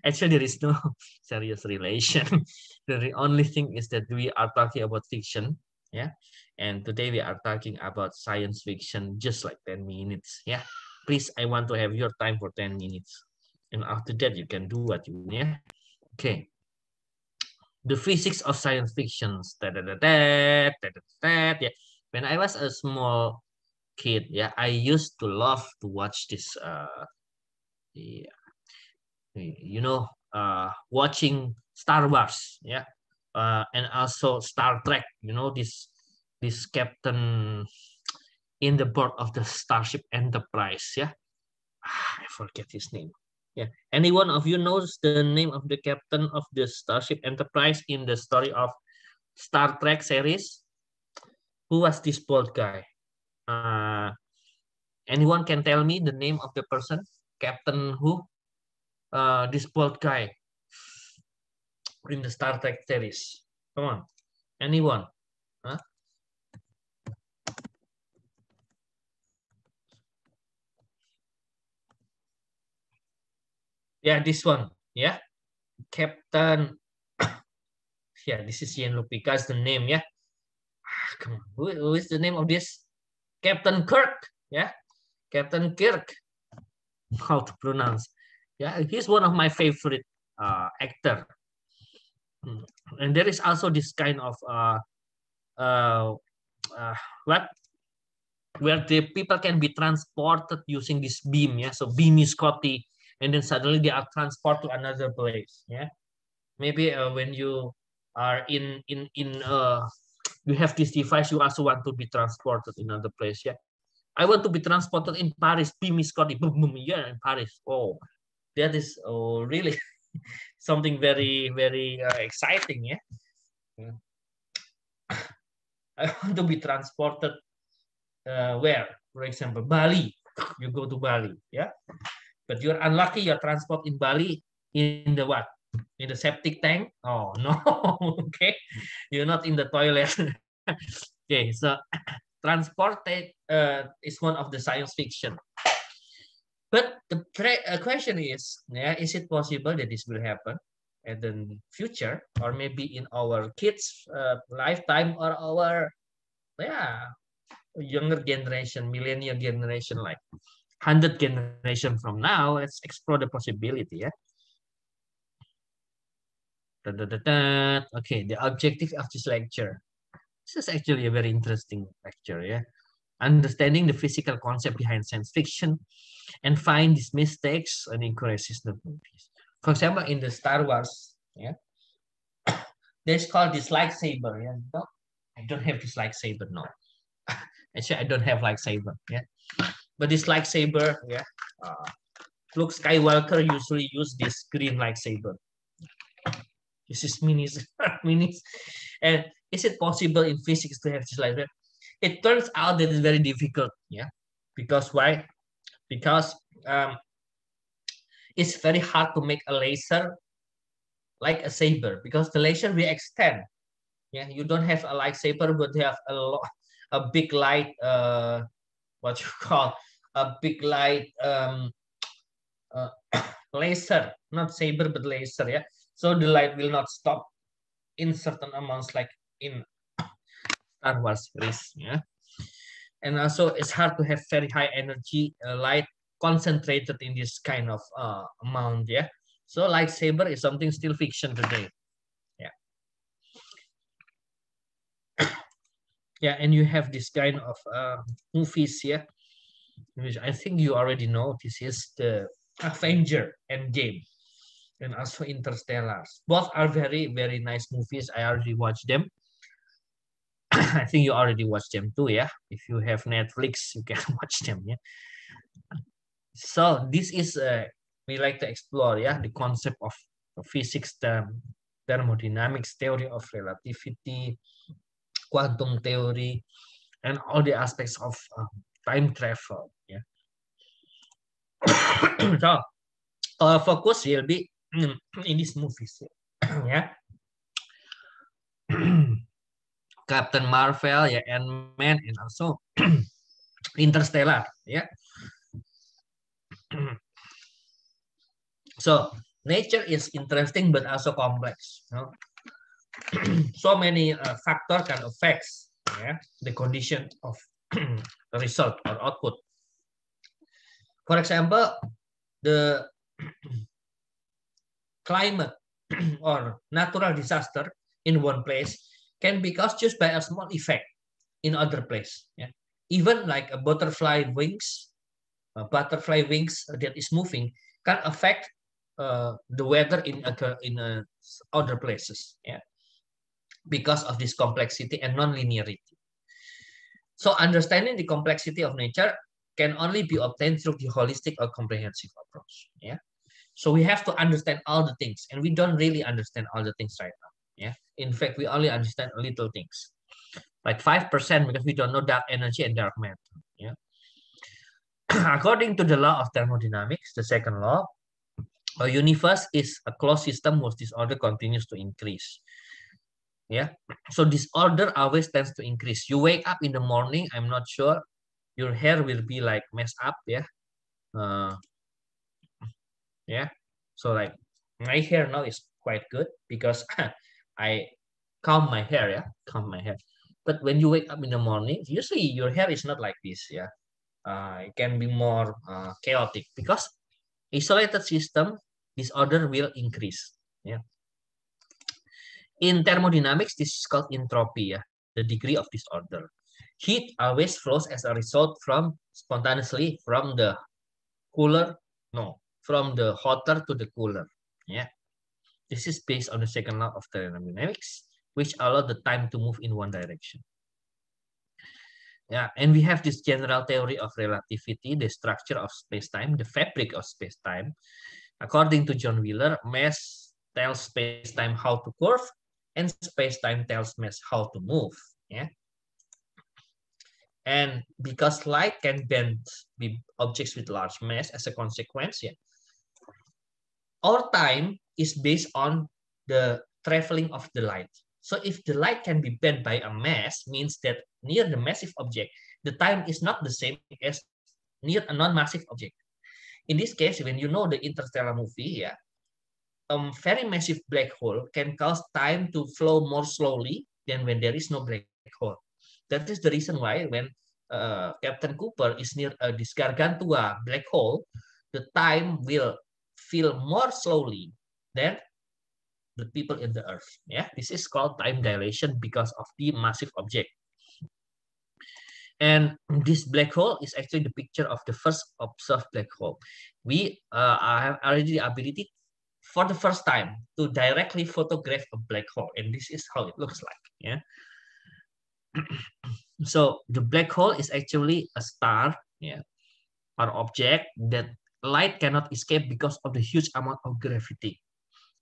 Actually, there is no serious relation. the only thing is that we are talking about fiction, yeah. And today we are talking about science fiction, just like 10 minutes, yeah. Please, I want to have your time for 10 minutes. And after that, you can do what you want, yeah. Okay. The physics of science fiction. Da, da, da, da, da, da, da, yeah. When I was a small kid, yeah, I used to love to watch this uh, yeah, you know, uh, watching Star Wars, yeah, uh, and also Star Trek. You know, this this captain in the board of the Starship Enterprise, yeah. Ah, I forget his name. Yeah, any one of you knows the name of the captain of the Starship Enterprise in the story of Star Trek series? Who was this bald guy? Uh, anyone can tell me the name of the person? Captain who? uh, this bald guy in the Star Trek series? Come on, anyone? Huh? Yeah, this one. Yeah, Captain. yeah, this is Ian Lupica's the name. Yeah. Ah, come on, who, who is the name of this? Captain Kirk. Yeah, Captain Kirk. How to pronounce? Yeah, he's one of my favorite uh, actor. Hmm. And there is also this kind of uh, uh, uh, what where the people can be transported using this beam. Yeah, so beam is Scotty, and then suddenly they are transported to another place. Yeah, maybe uh, when you are in in in uh you have this device, you also want to be transported in another place. Yeah, I want to be transported in Paris. Beam is Scotty. Boom, boom. Yeah, in Paris. Oh, that is oh, really something very very uh, exciting yeah? yeah i want to be transported uh, where for example bali you go to bali yeah but you're unlucky you're transported in bali in the what in the septic tank oh no okay you're not in the toilet okay, so transport uh, is one of the science fiction. But the uh, question is, yeah, is it possible that this will happen in the future, or maybe in our kids' uh, lifetime, or our yeah younger generation, millennial generation, like hundred generation from now? Let's explore the possibility. Yeah. Da, da, da, da. Okay, the objective of this lecture. This is actually a very interesting lecture. Yeah understanding the physical concept behind science fiction, and find these mistakes and incorrectness in the movies. For example, in the Star Wars, yeah, there's called this lightsaber. Yeah, no, I don't have this lightsaber. No, actually, I don't have lightsaber. Yeah, but this lightsaber, yeah, uh, Luke Skywalker usually use this green lightsaber. This is minis, minis, and is it possible in physics to have this lightsaber? it turns out that it's very difficult yeah. Because why? Because um, it's very hard to make a laser like a saber because the laser will extend yeah. You don't have a lightsaber but you have a lot a big light uh what you call a big light um uh, laser. Not saber but laser yeah so the light will not stop in certain amounts like in Star Wars series. Yeah, and also it's hard to have very high energy uh, light concentrated in this kind of uh, amount. Yeah, so lightsaber is something still fiction today. Yeah. yeah, and you have this kind of uh, movies, yeah, which I think you already know. This is the Avenger Endgame and also Interstellar. Both are very, very nice movies. I already watched them. I think you already watched them too, yeah. If you have Netflix, you can watch them, yeah. So this is uh, we like to explore, yeah, the concept of, physics, the thermodynamics, theory of relativity, quantum theory, and all the aspects of uh, time travel, yeah. so our focus will be in, in these movies, yeah. Captain Marvel, ya Ant-Man, and also Interstellar, ya. so nature is interesting but also complex. Know? so many uh, factors can affect yeah, the condition of the result or output. For example, the climate or natural disaster in one place can be caused just by a small effect in other place. Yeah, even like a butterfly wings, a butterfly wings that is moving can affect uh, the weather in a, in a other places. Yeah, because of this complexity and non-linearity. So understanding the complexity of nature can only be obtained through the holistic or comprehensive approach. Yeah. So we have to understand all the things, and we don't really understand all the things right now. Yeah. In fact, we only understand little things, like 5% because we don't know dark energy and dark matter. Yeah. According to the law of thermodynamics, the second law, a universe is a closed system whose disorder continues to increase. Yeah. So disorder always tends to increase. You wake up in the morning, I'm not sure your hair will be like messed up. Yeah. Uh, yeah. So like my hair now is quite good because I comb my hair, yeah, comb my hair. But when you wake up in the morning, usually your hair is not like this, yeah. Uh, it can be more uh, chaotic because isolated system disorder will increase, yeah. In thermodynamics, this is called entropy, yeah, the degree of disorder. Heat always flows as a result from spontaneously from the cooler, no, from the hotter to the cooler, yeah. This is based on the second law of thermodynamics, which allow the time to move in one direction. Yeah, and we have this general theory of relativity, the structure of space-time, the fabric of space-time. According to John Wheeler, mass tells space-time how to curve, and space-time tells mass how to move. Yeah. And because light can bend be objects with large mass as a consequence, yeah, our time is based on the traveling of the light. So if the light can be bent by a mass, means that near the massive object, the time is not the same as near a non-massive object. In this case, when you know the interstellar movie, yeah, a um, very massive black hole can cause time to flow more slowly than when there is no black hole. That is the reason why when uh, Captain Cooper is near uh, this Gargantua black hole, the time will feel more slowly than the people in the Earth. Yeah, this is called time dilation because of the massive object. And this black hole is actually the picture of the first observed black hole. We uh, have already the ability for the first time to directly photograph a black hole. And this is how it looks like. Yeah. so the black hole is actually a star yeah, or object that light cannot escape because of the huge amount of gravity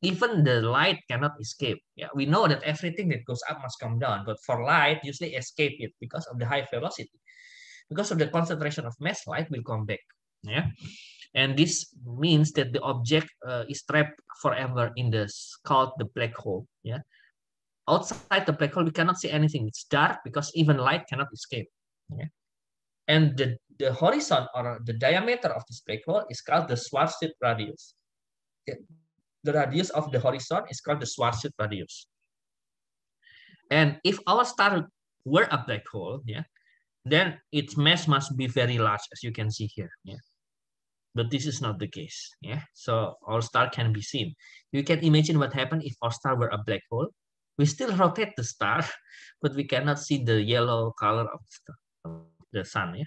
even the light cannot escape. Yeah, we know that everything that goes up must come down, but for light, usually escape it because of the high velocity. Because of the concentration of mass, light will come back. Yeah, and this means that the object uh, is trapped forever in the called the black hole. Yeah, outside the black hole, we cannot see anything. It's dark because even light cannot escape. Yeah, and the the horizon or the diameter of this black hole is called the Schwarzschild radius. The radius of the horizon is called the Schwarzschild radius. And if our star were a black hole, yeah, then its mass must be very large, as you can see here. Yeah. But this is not the case. Yeah. So our star can be seen. You can imagine what happened if our star were a black hole. We still rotate the star, but we cannot see the yellow color of the sun. Yeah.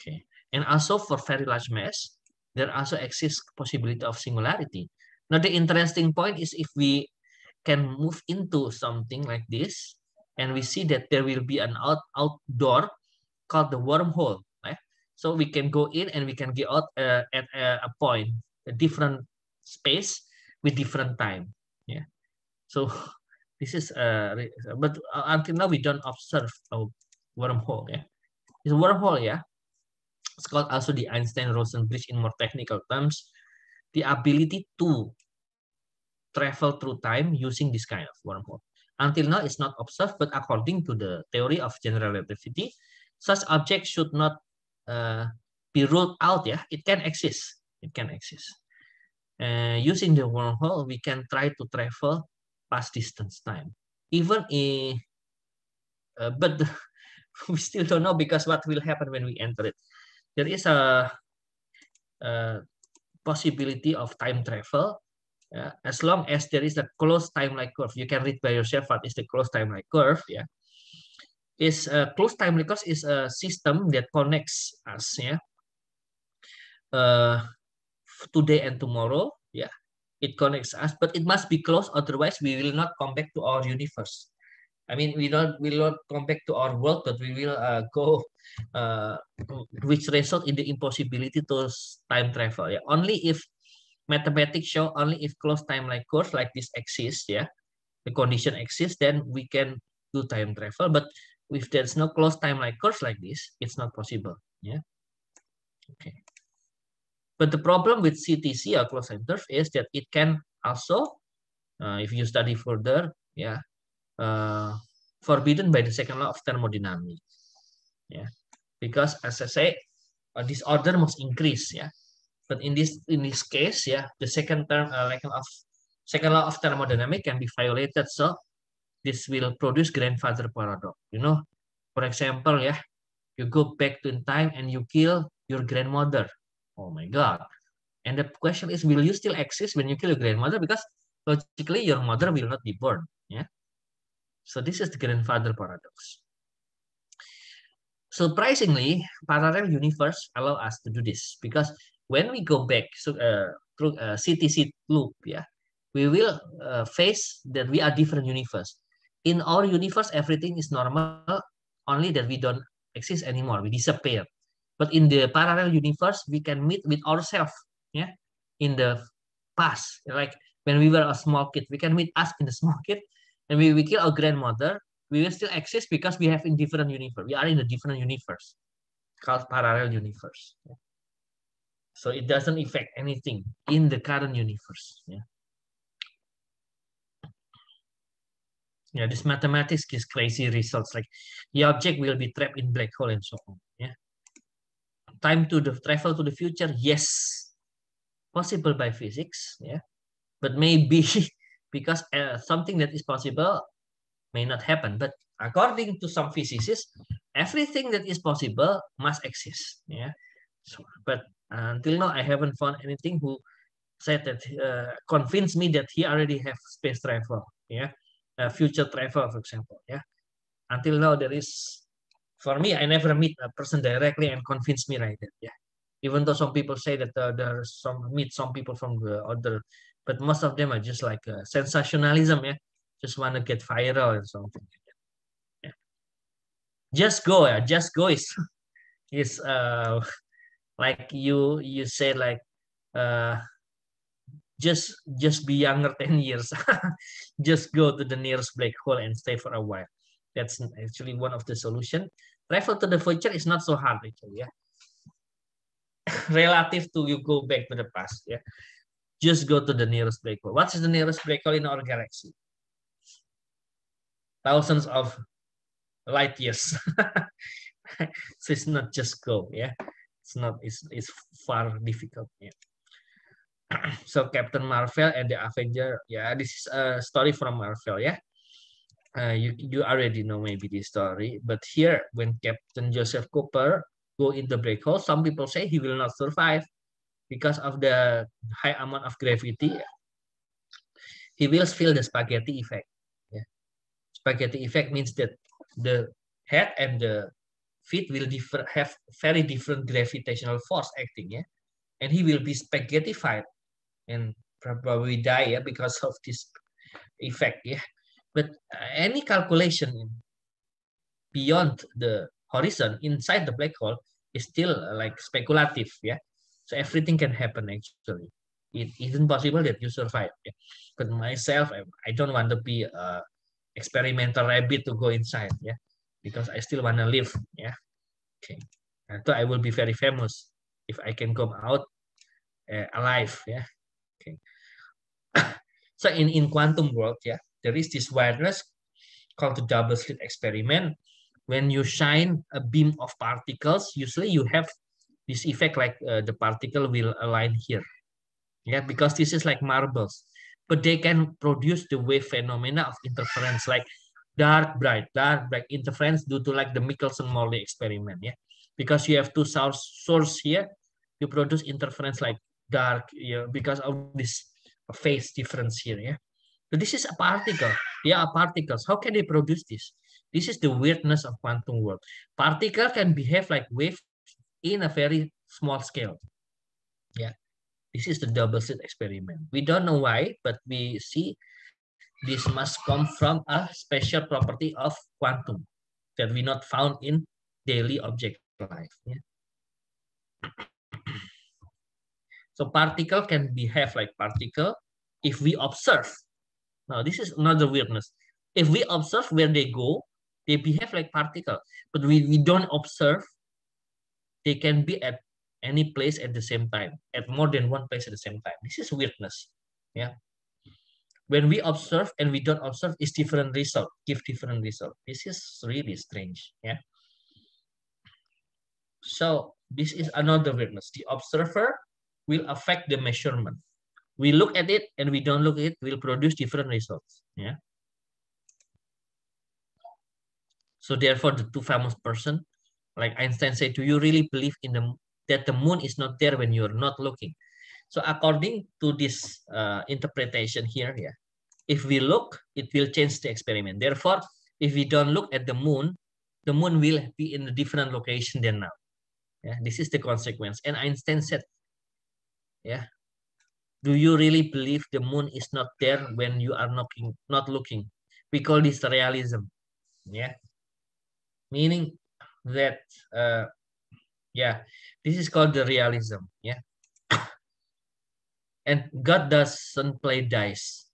Okay. And also for very large mass, there also exists possibility of singularity. Now, the interesting point is if we can move into something like this, and we see that there will be an out outdoor called the wormhole. Right? So we can go in and we can get out uh, at uh, a point, a different space with different time. Yeah. So this is uh, but until now we don't observe a wormhole. Yeah. It's a wormhole. Yeah. It's called also the Einstein-Rosen bridge in more technical terms the ability to travel through time using this kind of wormhole. Until now, it's not observed, but according to the theory of general relativity, such objects should not uh, be ruled out. Yeah, it can exist. It can exist. Uh, using the wormhole, we can try to travel past distance time, even in. Uh, but we still don't know because what will happen when we enter it. There is a, a possibility of time travel yeah, as long as there is a closed timeline curve. You can read by yourself what is the closed timeline curve. Yeah, is a closed timeline curve is a system that connects us. Yeah, uh, today and tomorrow. Yeah, it connects us, but it must be closed. Otherwise, we will not come back to our universe. I mean, we don't will not come back to our world, but we will uh, go, uh, which result in the impossibility to time travel. Yeah, only if mathematics show only if closed time like curve like this exists, yeah, the condition exists, then we can do time travel. But if there's no closed time like curve like this, it's not possible. Yeah. Okay. But the problem with CTC or closed time curve is that it can also, uh, if you study further, yeah, uh, forbidden by the second law of thermodynamics. Yeah, because as I say, uh, this order must increase. Yeah, but in this in this case, yeah, the second term uh, like of second law of thermodynamics can be violated. So this will produce grandfather paradox. You know, for example, yeah, you go back to time and you kill your grandmother. Oh my God. And the question is, will you still exist when you kill your grandmother? Because logically, your mother will not be born. Yeah. So this is the grandfather paradox. Surprisingly, parallel universe allow us to do this because when we go back so, uh, through a CTC loop, yeah, we will uh, face that we are different universe. In our universe, everything is normal, only that we don't exist anymore. We disappear. But in the parallel universe, we can meet with ourselves, yeah, in the past. Like when we were a small kid, we can meet us in the small kid and we, we kill our grandmother, we will still exist because we have in different universe. We are in a different universe called parallel universe. Yeah. So it doesn't affect anything in the current universe. Yeah. Yeah, this mathematics gives crazy results. Like the object will be trapped in black hole and so on. Yeah. Time to the travel to the future, yes, possible by physics. Yeah, but maybe because uh, something that is possible may not happen. But according to some physicists, everything that is possible must exist. Yeah. So, but until now, I haven't found anything who said that uh, convinced me that he already have space travel. Yeah, uh, future travel, for example. Yeah. Until now, there is for me, I never meet a person directly and convince me like that. Yeah. Even though some people say that uh, there's some meet some people from the other, but most of them are just like uh, sensationalism. Yeah. Just want to get viral or something. Yeah. Just go. Yeah. Just go is is uh like you you say like uh just just be younger 10 years just go to the nearest black hole and stay for a while that's actually one of the solution travel to the future is not so hard actually yeah relative to you go back to the past yeah just go to the nearest black hole what is the nearest black hole in our galaxy? Thousands of light years. So it's not just go yeah? It's not it's it's far difficult yeah. So captain marvel and the avenger yeah this is a story from marvel yeah? Uh, you you already know maybe this story but here when captain joseph cooper go in the black hole some people say he will not survive because of the high amount of gravity he will feel the spaghetti effect yeah spaghetti effect means that the head and the feet will differ, have very different gravitational force acting, yeah, and he will be spaghettified and probably die, yeah, because of this effect, yeah. But uh, any calculation beyond the horizon inside the black hole is still uh, like speculative, yeah. So everything can happen actually. It isn't possible that you survive. Yeah? But myself, I, don't want to be a experimental rabbit to go inside, yeah because I still want to live. Yeah. Okay. I thought I will be very famous if I can come out uh, alive. Yeah. Okay. so in, in quantum world, yeah, there is this wireless called the double slit experiment. When you shine a beam of particles, usually you have this effect like uh, the particle will align here. Yeah, because this is like marbles. But they can produce the wave phenomena of interference like dark bright dark bright interference due to like the michelson-morley experiment yeah? Because you have two source source here you produce interference like dark yeah because of this phase difference here yeah? So this is a particle. Yeah particles. How can they produce this? This is the weirdness of quantum world. Particle can behave like wave in a very small scale yeah this is the double slit experiment we don't know why but we see this must come from a special property of quantum that we not found in daily object life. Yeah? So particle can behave like particle if we observe. Now this is another weirdness. If we observe where they go, they behave like particle. But we, we don't observe, they can be at any place at the same time, at more than one place at the same time. This is weirdness. Yeah. When we observe and we don't observe is different result give different result. This is really strange yeah. So this is another witness the observer will affect the measurement. We look at it and we don't look at it will produce different results yeah. So therefore the two famous person like einstein said do you really believe in the that the moon is not there when you're not looking so according to this uh, interpretation here, yeah, if we look, it will change the experiment. Therefore, if we don't look at the moon, the moon will be in a different location than now. Yeah, this is the consequence. And Einstein said, yeah, do you really believe the moon is not there when you are knocking, not looking? We call this realism. Yeah, meaning that, uh, yeah, this is called the realism. Yeah, and God doesn't play dice.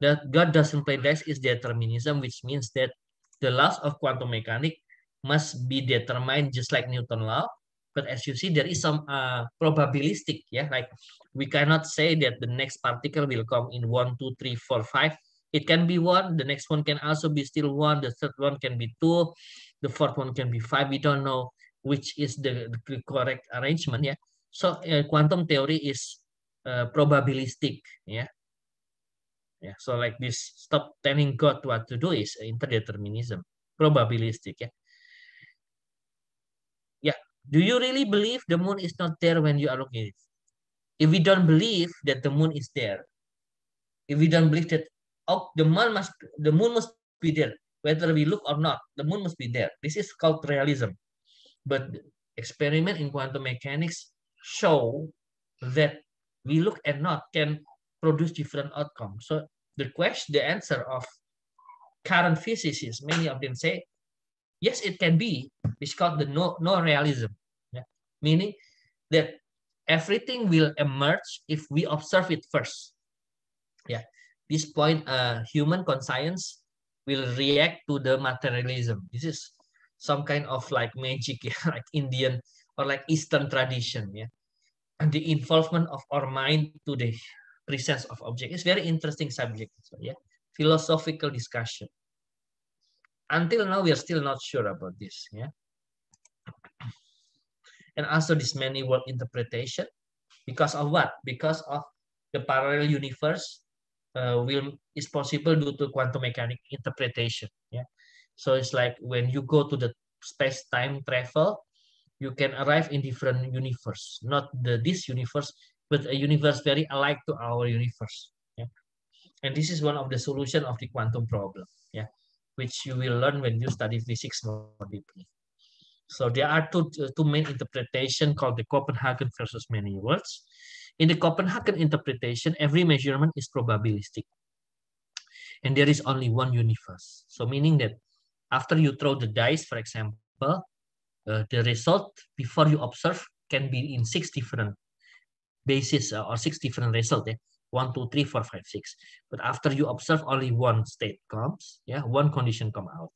That God doesn't play dice is determinism, which means that the laws of quantum mechanics must be determined just like Newton law. But as you see, there is some uh, probabilistic, yeah, like we cannot say that the next particle will come in one, two, three, four, five, it can be one the next one can also be still one the third one can be two the fourth one can be five. We don't know which is the, the correct arrangement yeah so uh, quantum theory is uh, probabilistic yeah yeah so like this stop telling god what to do is interdeterminism probabilistic yeah yeah do you really believe the moon is not there when you are looking if we don't believe that the moon is there if we don't believe that oh the moon must the moon must be there whether we look or not the moon must be there. This is called realism. But experiment in quantum mechanics show that we look and not can produce different outcomes so the question the answer of current physicists many of them say yes it can be. It's called the no no realism. Yeah? meaning that everything will emerge if we observe it first. Yeah. This point uh, human conscience will react to the materialism. This is some kind of like magic yeah, like indian or like eastern tradition yeah. And the involvement of our mind to the presence of object is very interesting subject so, yeah. Philosophical discussion. Until now we are still not sure about this yeah. And also this many world interpretation. Because of what? Because of the parallel universe uh, will is possible due to quantum mechanic interpretation. Yeah, so it's like when you go to the space time travel, you can arrive in different universe, not the this universe, but a universe very alike to our universe. Yeah, and this is one of the solution of the quantum problem. Yeah, which you will learn when you study physics more deeply. So there are two, two main interpretation called the Copenhagen versus many worlds. In the Copenhagen interpretation, every measurement is probabilistic. And there is only one universe. So meaning that after you throw the dice, for example, uh, the result before you observe can be in six different bases uh, or six different results. Eh? One, two, three, four, five, six. But after you observe, only one state comes. Yeah, one condition come out.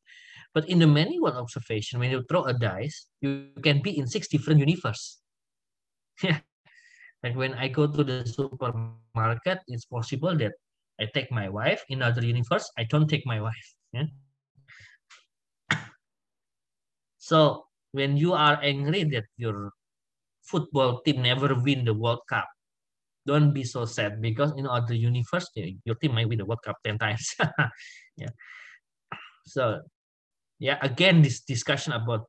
But in the manual observation, when you throw a dice, you can be in six different universe. Yeah, like when I go to the supermarket, it's possible that I take my wife in other universe. I don't take my wife. Yeah? So when you are angry that your football team never win the World Cup, don't be so sad because in other universe your team might win the World Cup 10 times. yeah. So yeah, again this discussion about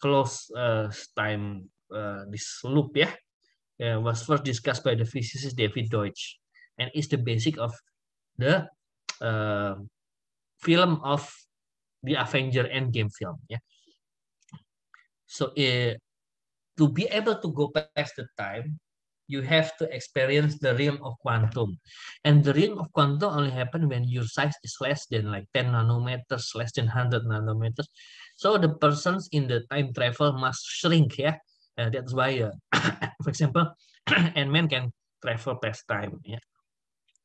close uh, time uh, this loop yeah uh, was first discussed by the physicist David Deutsch and is the basic of the uh, film of the Avenger Endgame film. Yeah. So uh, to be able to go past the time, you have to experience the realm of quantum. And the realm of quantum only happen when your size is less than like 10 nanometers, less than 100 nanometers. So the persons in the time travel must shrink, yeah, uh, that's why, uh, for example, Ant-Man can travel past time. Yeah.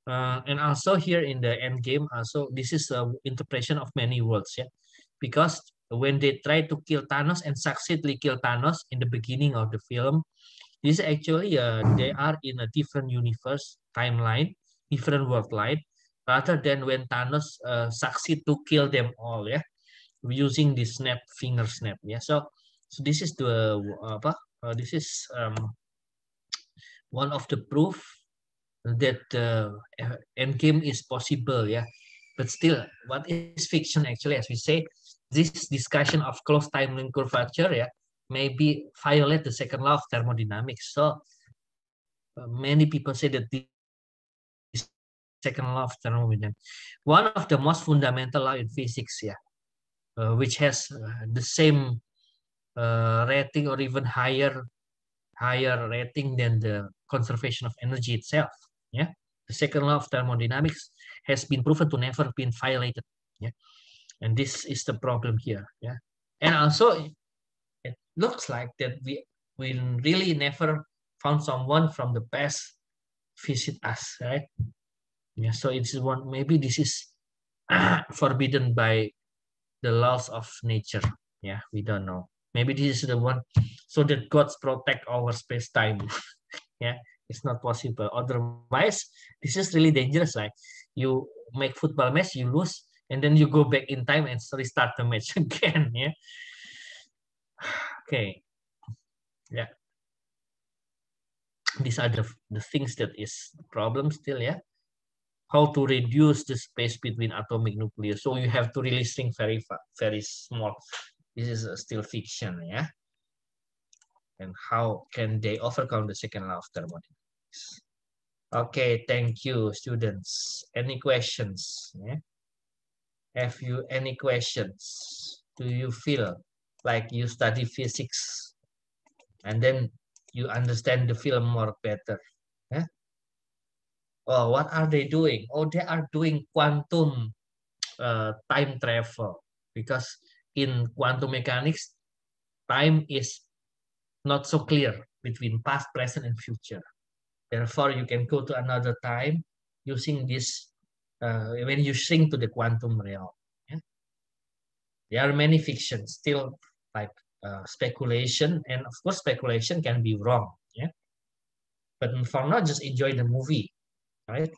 Uh, and also here in the end game, also this is a interpretation of many worlds. Yeah, because when they try to kill Thanos and successfully kill Thanos in the beginning of the film, this actually uh, they are in a different universe timeline, different world line, rather than when Thanos uh, succeed to kill them all. Yeah, using the snap finger snap. Yeah, so so this is the apa? Uh, this is um, one of the proof that uh, endgame is possible. Yeah, but still, what is fiction actually? As we say, this discussion of closed timeline curvature, yeah, maybe violate the second law of thermodynamics. So uh, many people say that this second law of thermodynamics, one of the most fundamental law in physics, yeah, uh, which has uh, the same uh, rating or even higher higher rating than the conservation of energy itself. Yeah, the second law of thermodynamics has been proven to never been violated. Yeah, and this is the problem here. Yeah, and also it looks like that we we really never found someone from the past visit us, right? Yeah, so it's one maybe this is forbidden by the laws of nature. Yeah, we don't know. Maybe this is the one so that gods protect our space time. yeah, it's not possible. Otherwise, this is really dangerous. Like you make football match, you lose, and then you go back in time and restart the match again. Yeah. Okay. Yeah. These are the, the things that is problem still, yeah. How to reduce the space between atomic nucleus. So you have to release things very very small. This is still fiction, yeah. And how can they overcome the second law of thermodynamics? Okay, thank you, students. Any questions? Yeah? Have you any questions? Do you feel like you study physics and then you understand the film more better? Yeah? Oh, what are they doing? Oh, they are doing quantum uh, time travel because in quantum mechanics, time is not so clear between past, present, and future. Therefore, you can go to another time using this uh, when you shrink to the quantum realm. There are many fictions still like uh, speculation, and of course, speculation can be wrong. Yeah, but for now, just enjoy the movie, right?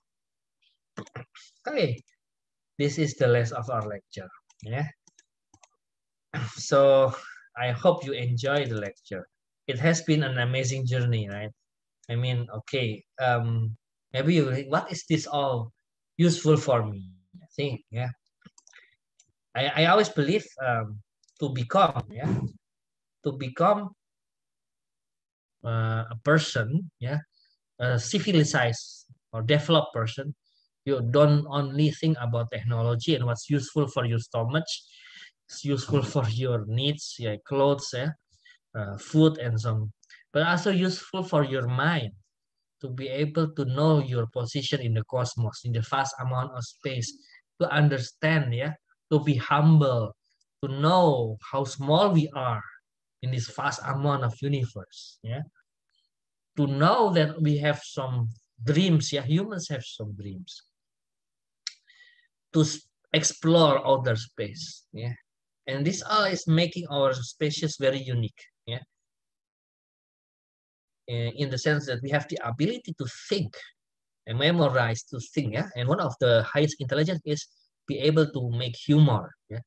Okay, this is the last of our lecture. Yeah, so I hope you enjoy the lecture. It has been an amazing journey, right? I mean, okay, um, maybe you think, what is this all useful for me? I think, yeah. I, I always believe um, to become, yeah, to become uh, a person, yeah, a civilized or developed person, you don't only think about technology and what's useful for your stomach, it's useful for your needs, yeah, clothes, yeah, uh, food, and some but also useful for your mind to be able to know your position in the cosmos, in the vast amount of space, to understand, yeah, to be humble, to know how small we are in this vast amount of universe, yeah, to know that we have some dreams, yeah, humans have some dreams, to explore outer space, yeah, and this all is making our species very unique, yeah, in the sense that we have the ability to think and memorize to think yeah? And one of the highest intelligence is be able to make humor yeah?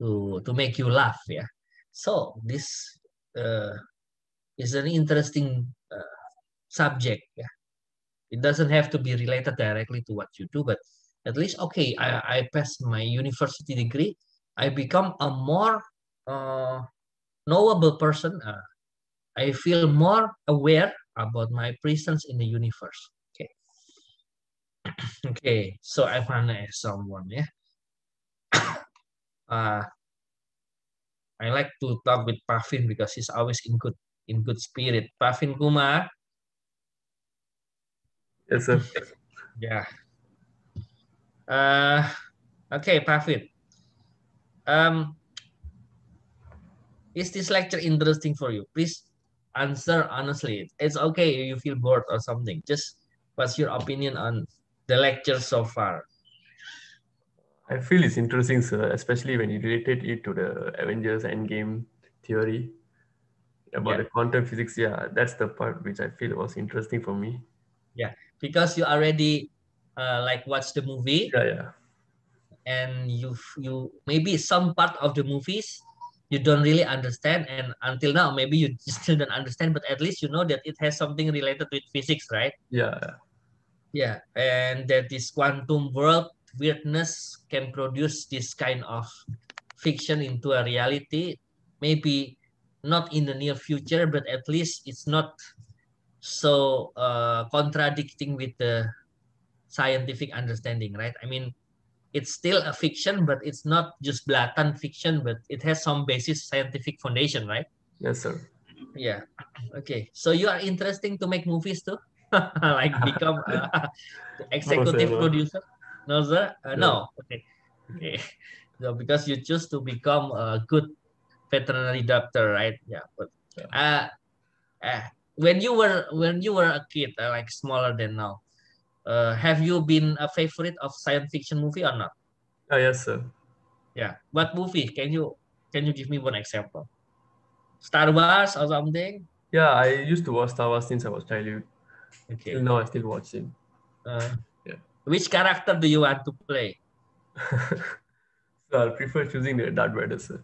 To to make you laugh yeah? So this uh, is an interesting uh, subject yeah? It doesn't have to be related directly to what you do but at least okay i i passed my university degree i become a more uh, knowable person uh, I feel more aware about my presence in the universe. Okay. okay, so I ask someone, yeah. uh, I like to talk with Pavin because he's always in good in good spirit. Pavin Kumar. Yes, sir. yeah. Uh, okay, Pavin. Um, is this lecture interesting for you? Please answer honestly. It's okay if you feel bored or something. Just what's your opinion on the lecture so far? I feel it's interesting, sir, especially when you related it to the Avengers Endgame theory about yeah. the quantum physics. Yeah, that's the part which I feel was interesting for me. Yeah, because you already uh, like watched the movie. Yeah, yeah. And you you maybe some part of the movies you don't really understand and until now maybe you still don't understand but at least you know that it has something related with physics right? Yeah. Yeah and that this quantum world weirdness can produce this kind of fiction into a reality. Maybe not in the near future but at least it's not so uh, contradicting with the scientific understanding right? I mean it's still a fiction, but it's not just blatant fiction, but it has some basis scientific foundation, right? Yes, sir. Yeah. Okay. So you are interesting to make movies too, like become uh, executive no, producer? No, sir. Uh, no. Okay. Okay. So because you choose to become a good veterinary doctor, right? Yeah. But uh, uh when you were when you were a kid, uh, like smaller than now, uh, have you been a favorite of science fiction movie or not? Oh, yes, sir. Yeah. What movie? Can you can you give me one example? Star Wars or something? Yeah, I used to watch Star Wars since I was childhood. Okay. Till now, I still watch it. Uh, yeah. Which character do you want to play? so I'll prefer choosing the Darth Vader, sir.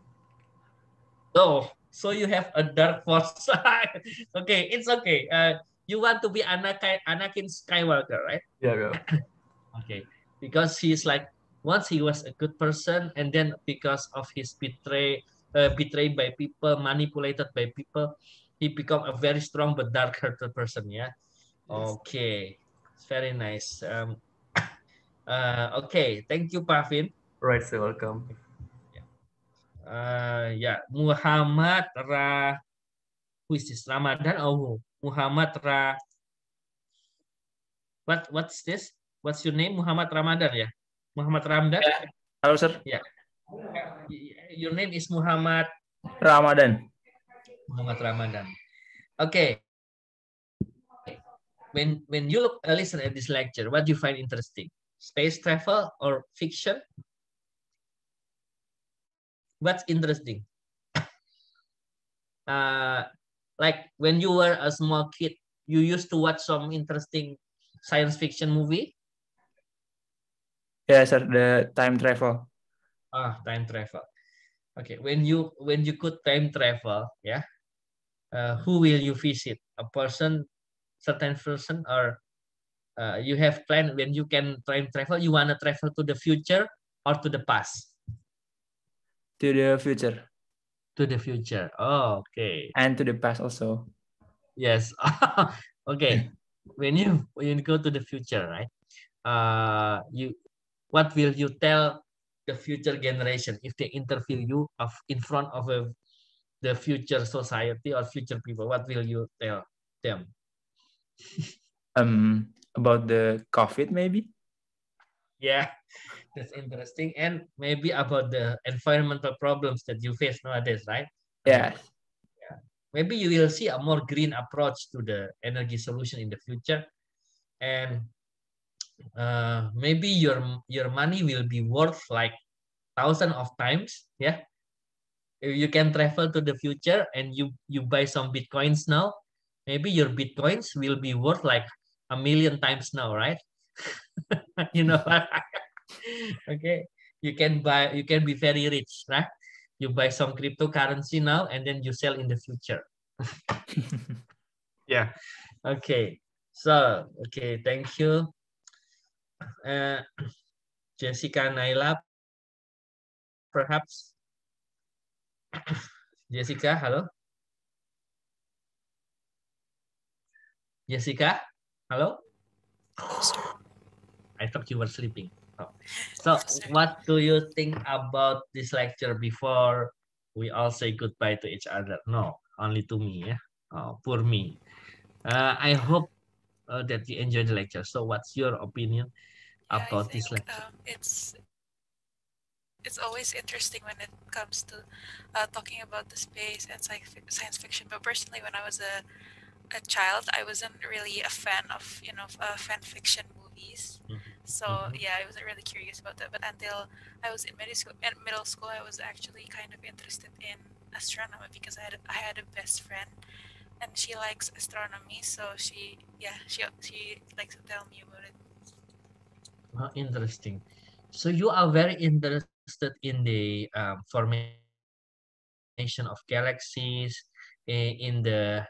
Oh, so you have a dark force okay, it's okay. Uh, you want to be Anakin, Anakin Skywalker, right? Yeah, yeah. okay, because he's like once he was a good person, and then because of his betray, uh, betrayed by people, manipulated by people, he become a very strong but dark-hearted person. Yeah. Okay, it's very nice. Um, uh, okay, thank you, Pavin. Right, sir. Welcome. Uh, yeah, Muhammad Ra, who is this? Ramadan oh Muhammad Ra. What what's this? What's your name? Muhammad Ramadan ya? Muhammad Ramadan? Ya. Halo, sir. Ya. Your name is Muhammad Ramadan. Muhammad Ramadan. Okay. When when you look uh, listen at this lecture, what do you find interesting? Space travel or fiction? what's interesting uh like when you were a small kid you used to watch some interesting science fiction movie? Yeah sir the time travel. Ah time travel. Okay when you when you could time travel yeah uh, who will you visit? A person certain person or uh, you have planned when you can time travel? You want to travel to the future or to the past? To the future. To the future. Oh, okay. And to the past also. Yes. okay. when you when you go to the future, right? Uh, you what will you tell the future generation if they interview you of in front of a, the future society or future people? What will you tell them? um, about the COVID, maybe. Yeah, that's interesting. And maybe about the environmental problems that you face nowadays, right? Yeah. Yeah. Maybe you will see a more green approach to the energy solution in the future. And uh, maybe your your money will be worth like thousand of times. Yeah. If you can travel to the future and you you buy some bitcoins now, maybe your bitcoins will be worth like a million times now, right? you know okay you can buy you can be very rich right? You buy some cryptocurrency now and then you sell in the future. Yeah. Okay so okay thank you. Uh, jessica naila perhaps? Jessica hello? Jessica hello? I thought you were sleeping. So what do you think about this lecture before we all say goodbye to each other? No, only to me. Yeah? Oh, poor me. Uh, I hope uh, that you enjoy the lecture. So what's your opinion yeah, about think, this lecture? Um, it's it's always interesting when it comes to uh, talking about the space and science fiction. But personally, when I was a a child, I wasn't really a fan of you know uh, fan fiction movies. Mm-hmm. So mm-hmm. yeah, I wasn't really curious about that. But until I was in middle school, in middle school, I was actually kind of interested in astronomy because I had I had a best friend, and she likes astronomy. So she yeah she she likes to tell me about it. Oh, interesting. So you are very interested in the um, formation of galaxies, in the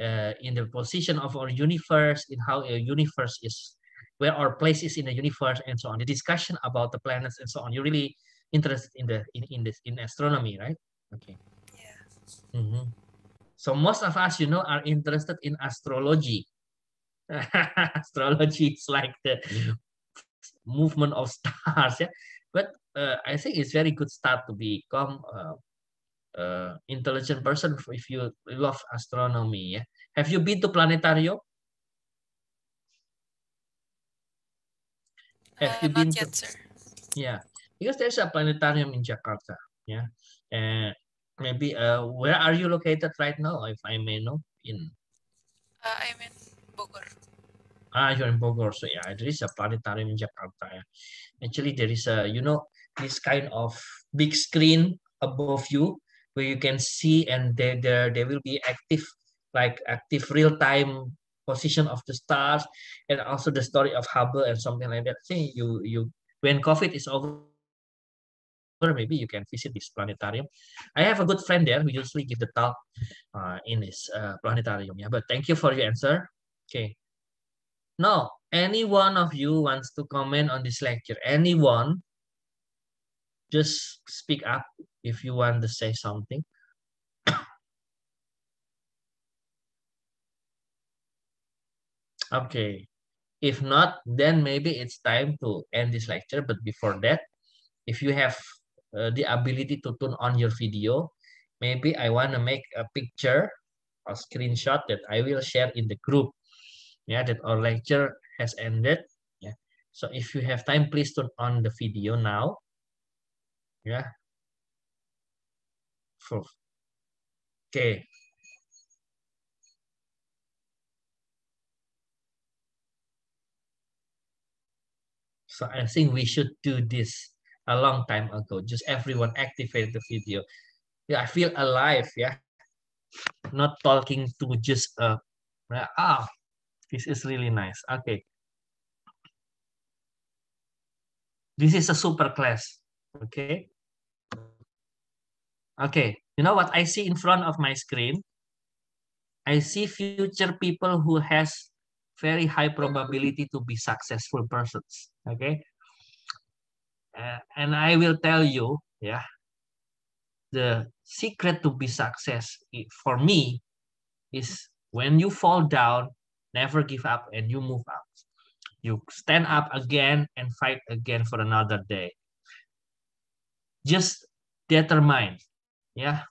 uh, in the position of our universe, in how a universe is, where our place is in the universe, and so on. The discussion about the planets and so on. You're really interested in the in in this in astronomy, right? Okay. Yeah. Mm -hmm. So most of us, you know, are interested in astrology. astrology is like the movement of stars, yeah. But uh, I think it's very good start to become uh, uh, intelligent person if you love astronomy. Yeah? Have you been to planetarium? Have you been yet, to? Sir. Yeah, because there's a planetarium in Jakarta. Yeah, and maybe uh, where are you located right now, if I may know? In. Uh, I'm in Bogor. Ah, you're in Bogor. So yeah, there is a planetarium in Jakarta. Yeah. Actually, there is a you know this kind of big screen above you where you can see and there there, they will be active like active real time position of the stars and also the story of Hubble and something like that. I think you you when COVID is over, maybe you can visit this planetarium. I have a good friend there who usually give the talk uh, in this uh, planetarium. Yeah, but thank you for your answer. Okay. Now, any one of you wants to comment on this lecture? Anyone? Just speak up if you want to say something. Okay. If not, then maybe it's time to end this lecture. But before that, if you have uh, the ability to turn on your video, maybe I want to make a picture, or screenshot that I will share in the group. Yeah, that our lecture has ended. Yeah. So if you have time, please turn on the video now. Yeah. Okay. So I think we should do this a long time ago. Just everyone activate the video. Yeah, I feel alive. Yeah, not talking to just uh, ah, this is really nice. Okay, this is a super class. Okay. Okay, you know what I see in front of my screen? I see future people who has very high probability to be successful persons okay? Uh, and i will tell you yeah the secret to be success for me is when you fall down never give up and you move up you stand up again and fight again for another day. Just determine yeah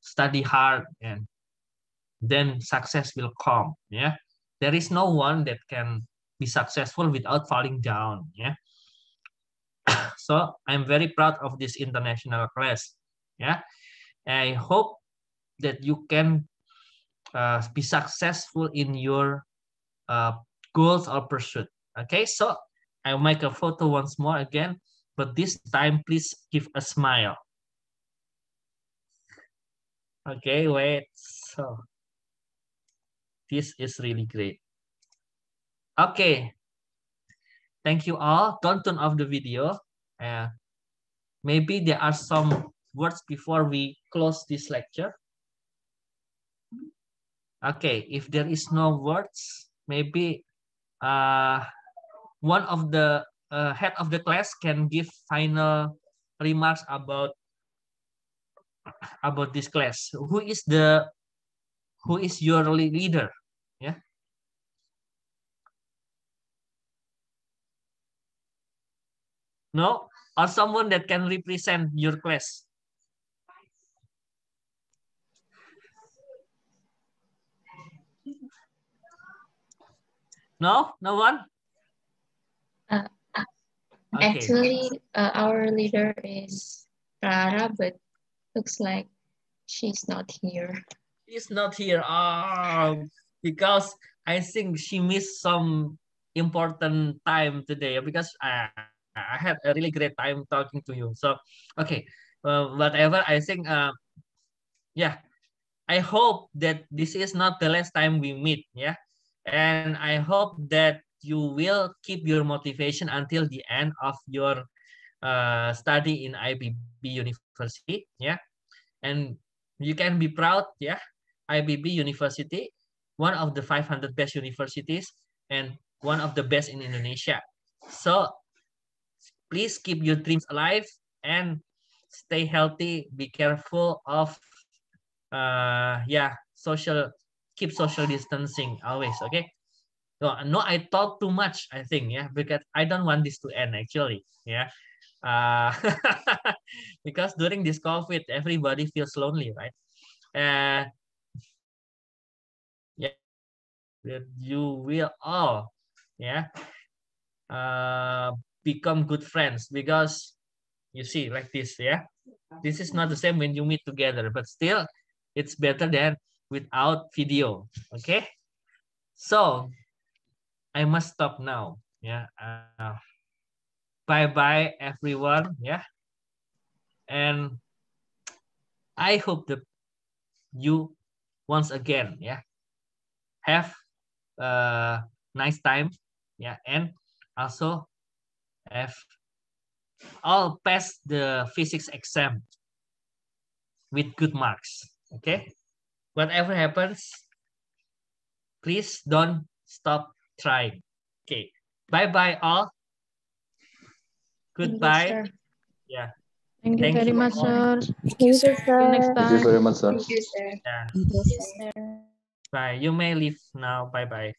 study hard and then success will come yeah there is no one that can be successful without falling down yeah? So i'm very proud of this international class yeah? I hope that you can uh, be successful in your uh, goals or pursuit okay? So i'll make a photo once more again but this time please give a smile. Okay wait so this is really great. Okay. Thank you all. Don't turn off the video. Uh, maybe there are some words before we close this lecture. Okay, if there is no words, maybe uh, one of the uh, head of the class can give final remarks about about this class. Who is the who is your leader? Yeah. No? Or someone that can represent your class? No? No one? Uh, okay. Actually, uh, our leader is Rara, but looks like she's not here. She's not here. Oh, because I think she missed some important time today because I I had a really great time talking to you. So okay, whatever I think. Uh, yeah, I hope that this is not the last time we meet. Yeah, and I hope that you will keep your motivation until the end of your uh, study in IPB University. Yeah, and you can be proud. Yeah, IPB University one of the 500 best universities and one of the best in Indonesia. So please keep your dreams alive and stay healthy. Be careful of, uh, yeah, social, keep social distancing always, okay? No, no, I talk too much, I think, yeah, because I don't want this to end actually, yeah. Uh, because during this COVID, everybody feels lonely, right? Uh, that you will all yeah uh, become good friends because you see like this yeah? This is not the same when you meet together but still it's better than without video okay? So i must stop now yeah? Uh, bye bye everyone yeah? And i hope that you once again yeah have a nice time. Yeah, and also have all pass the physics exam with good marks. Okay, whatever happens, please don't stop trying. Okay, bye bye all. Goodbye. Yeah. Thank you very you much, all. sir. Thank you, sir. See you next Thank you very much, sir. Thank you, sir. Yeah. Thank you, sir. Bye. You may leave now. Bye bye.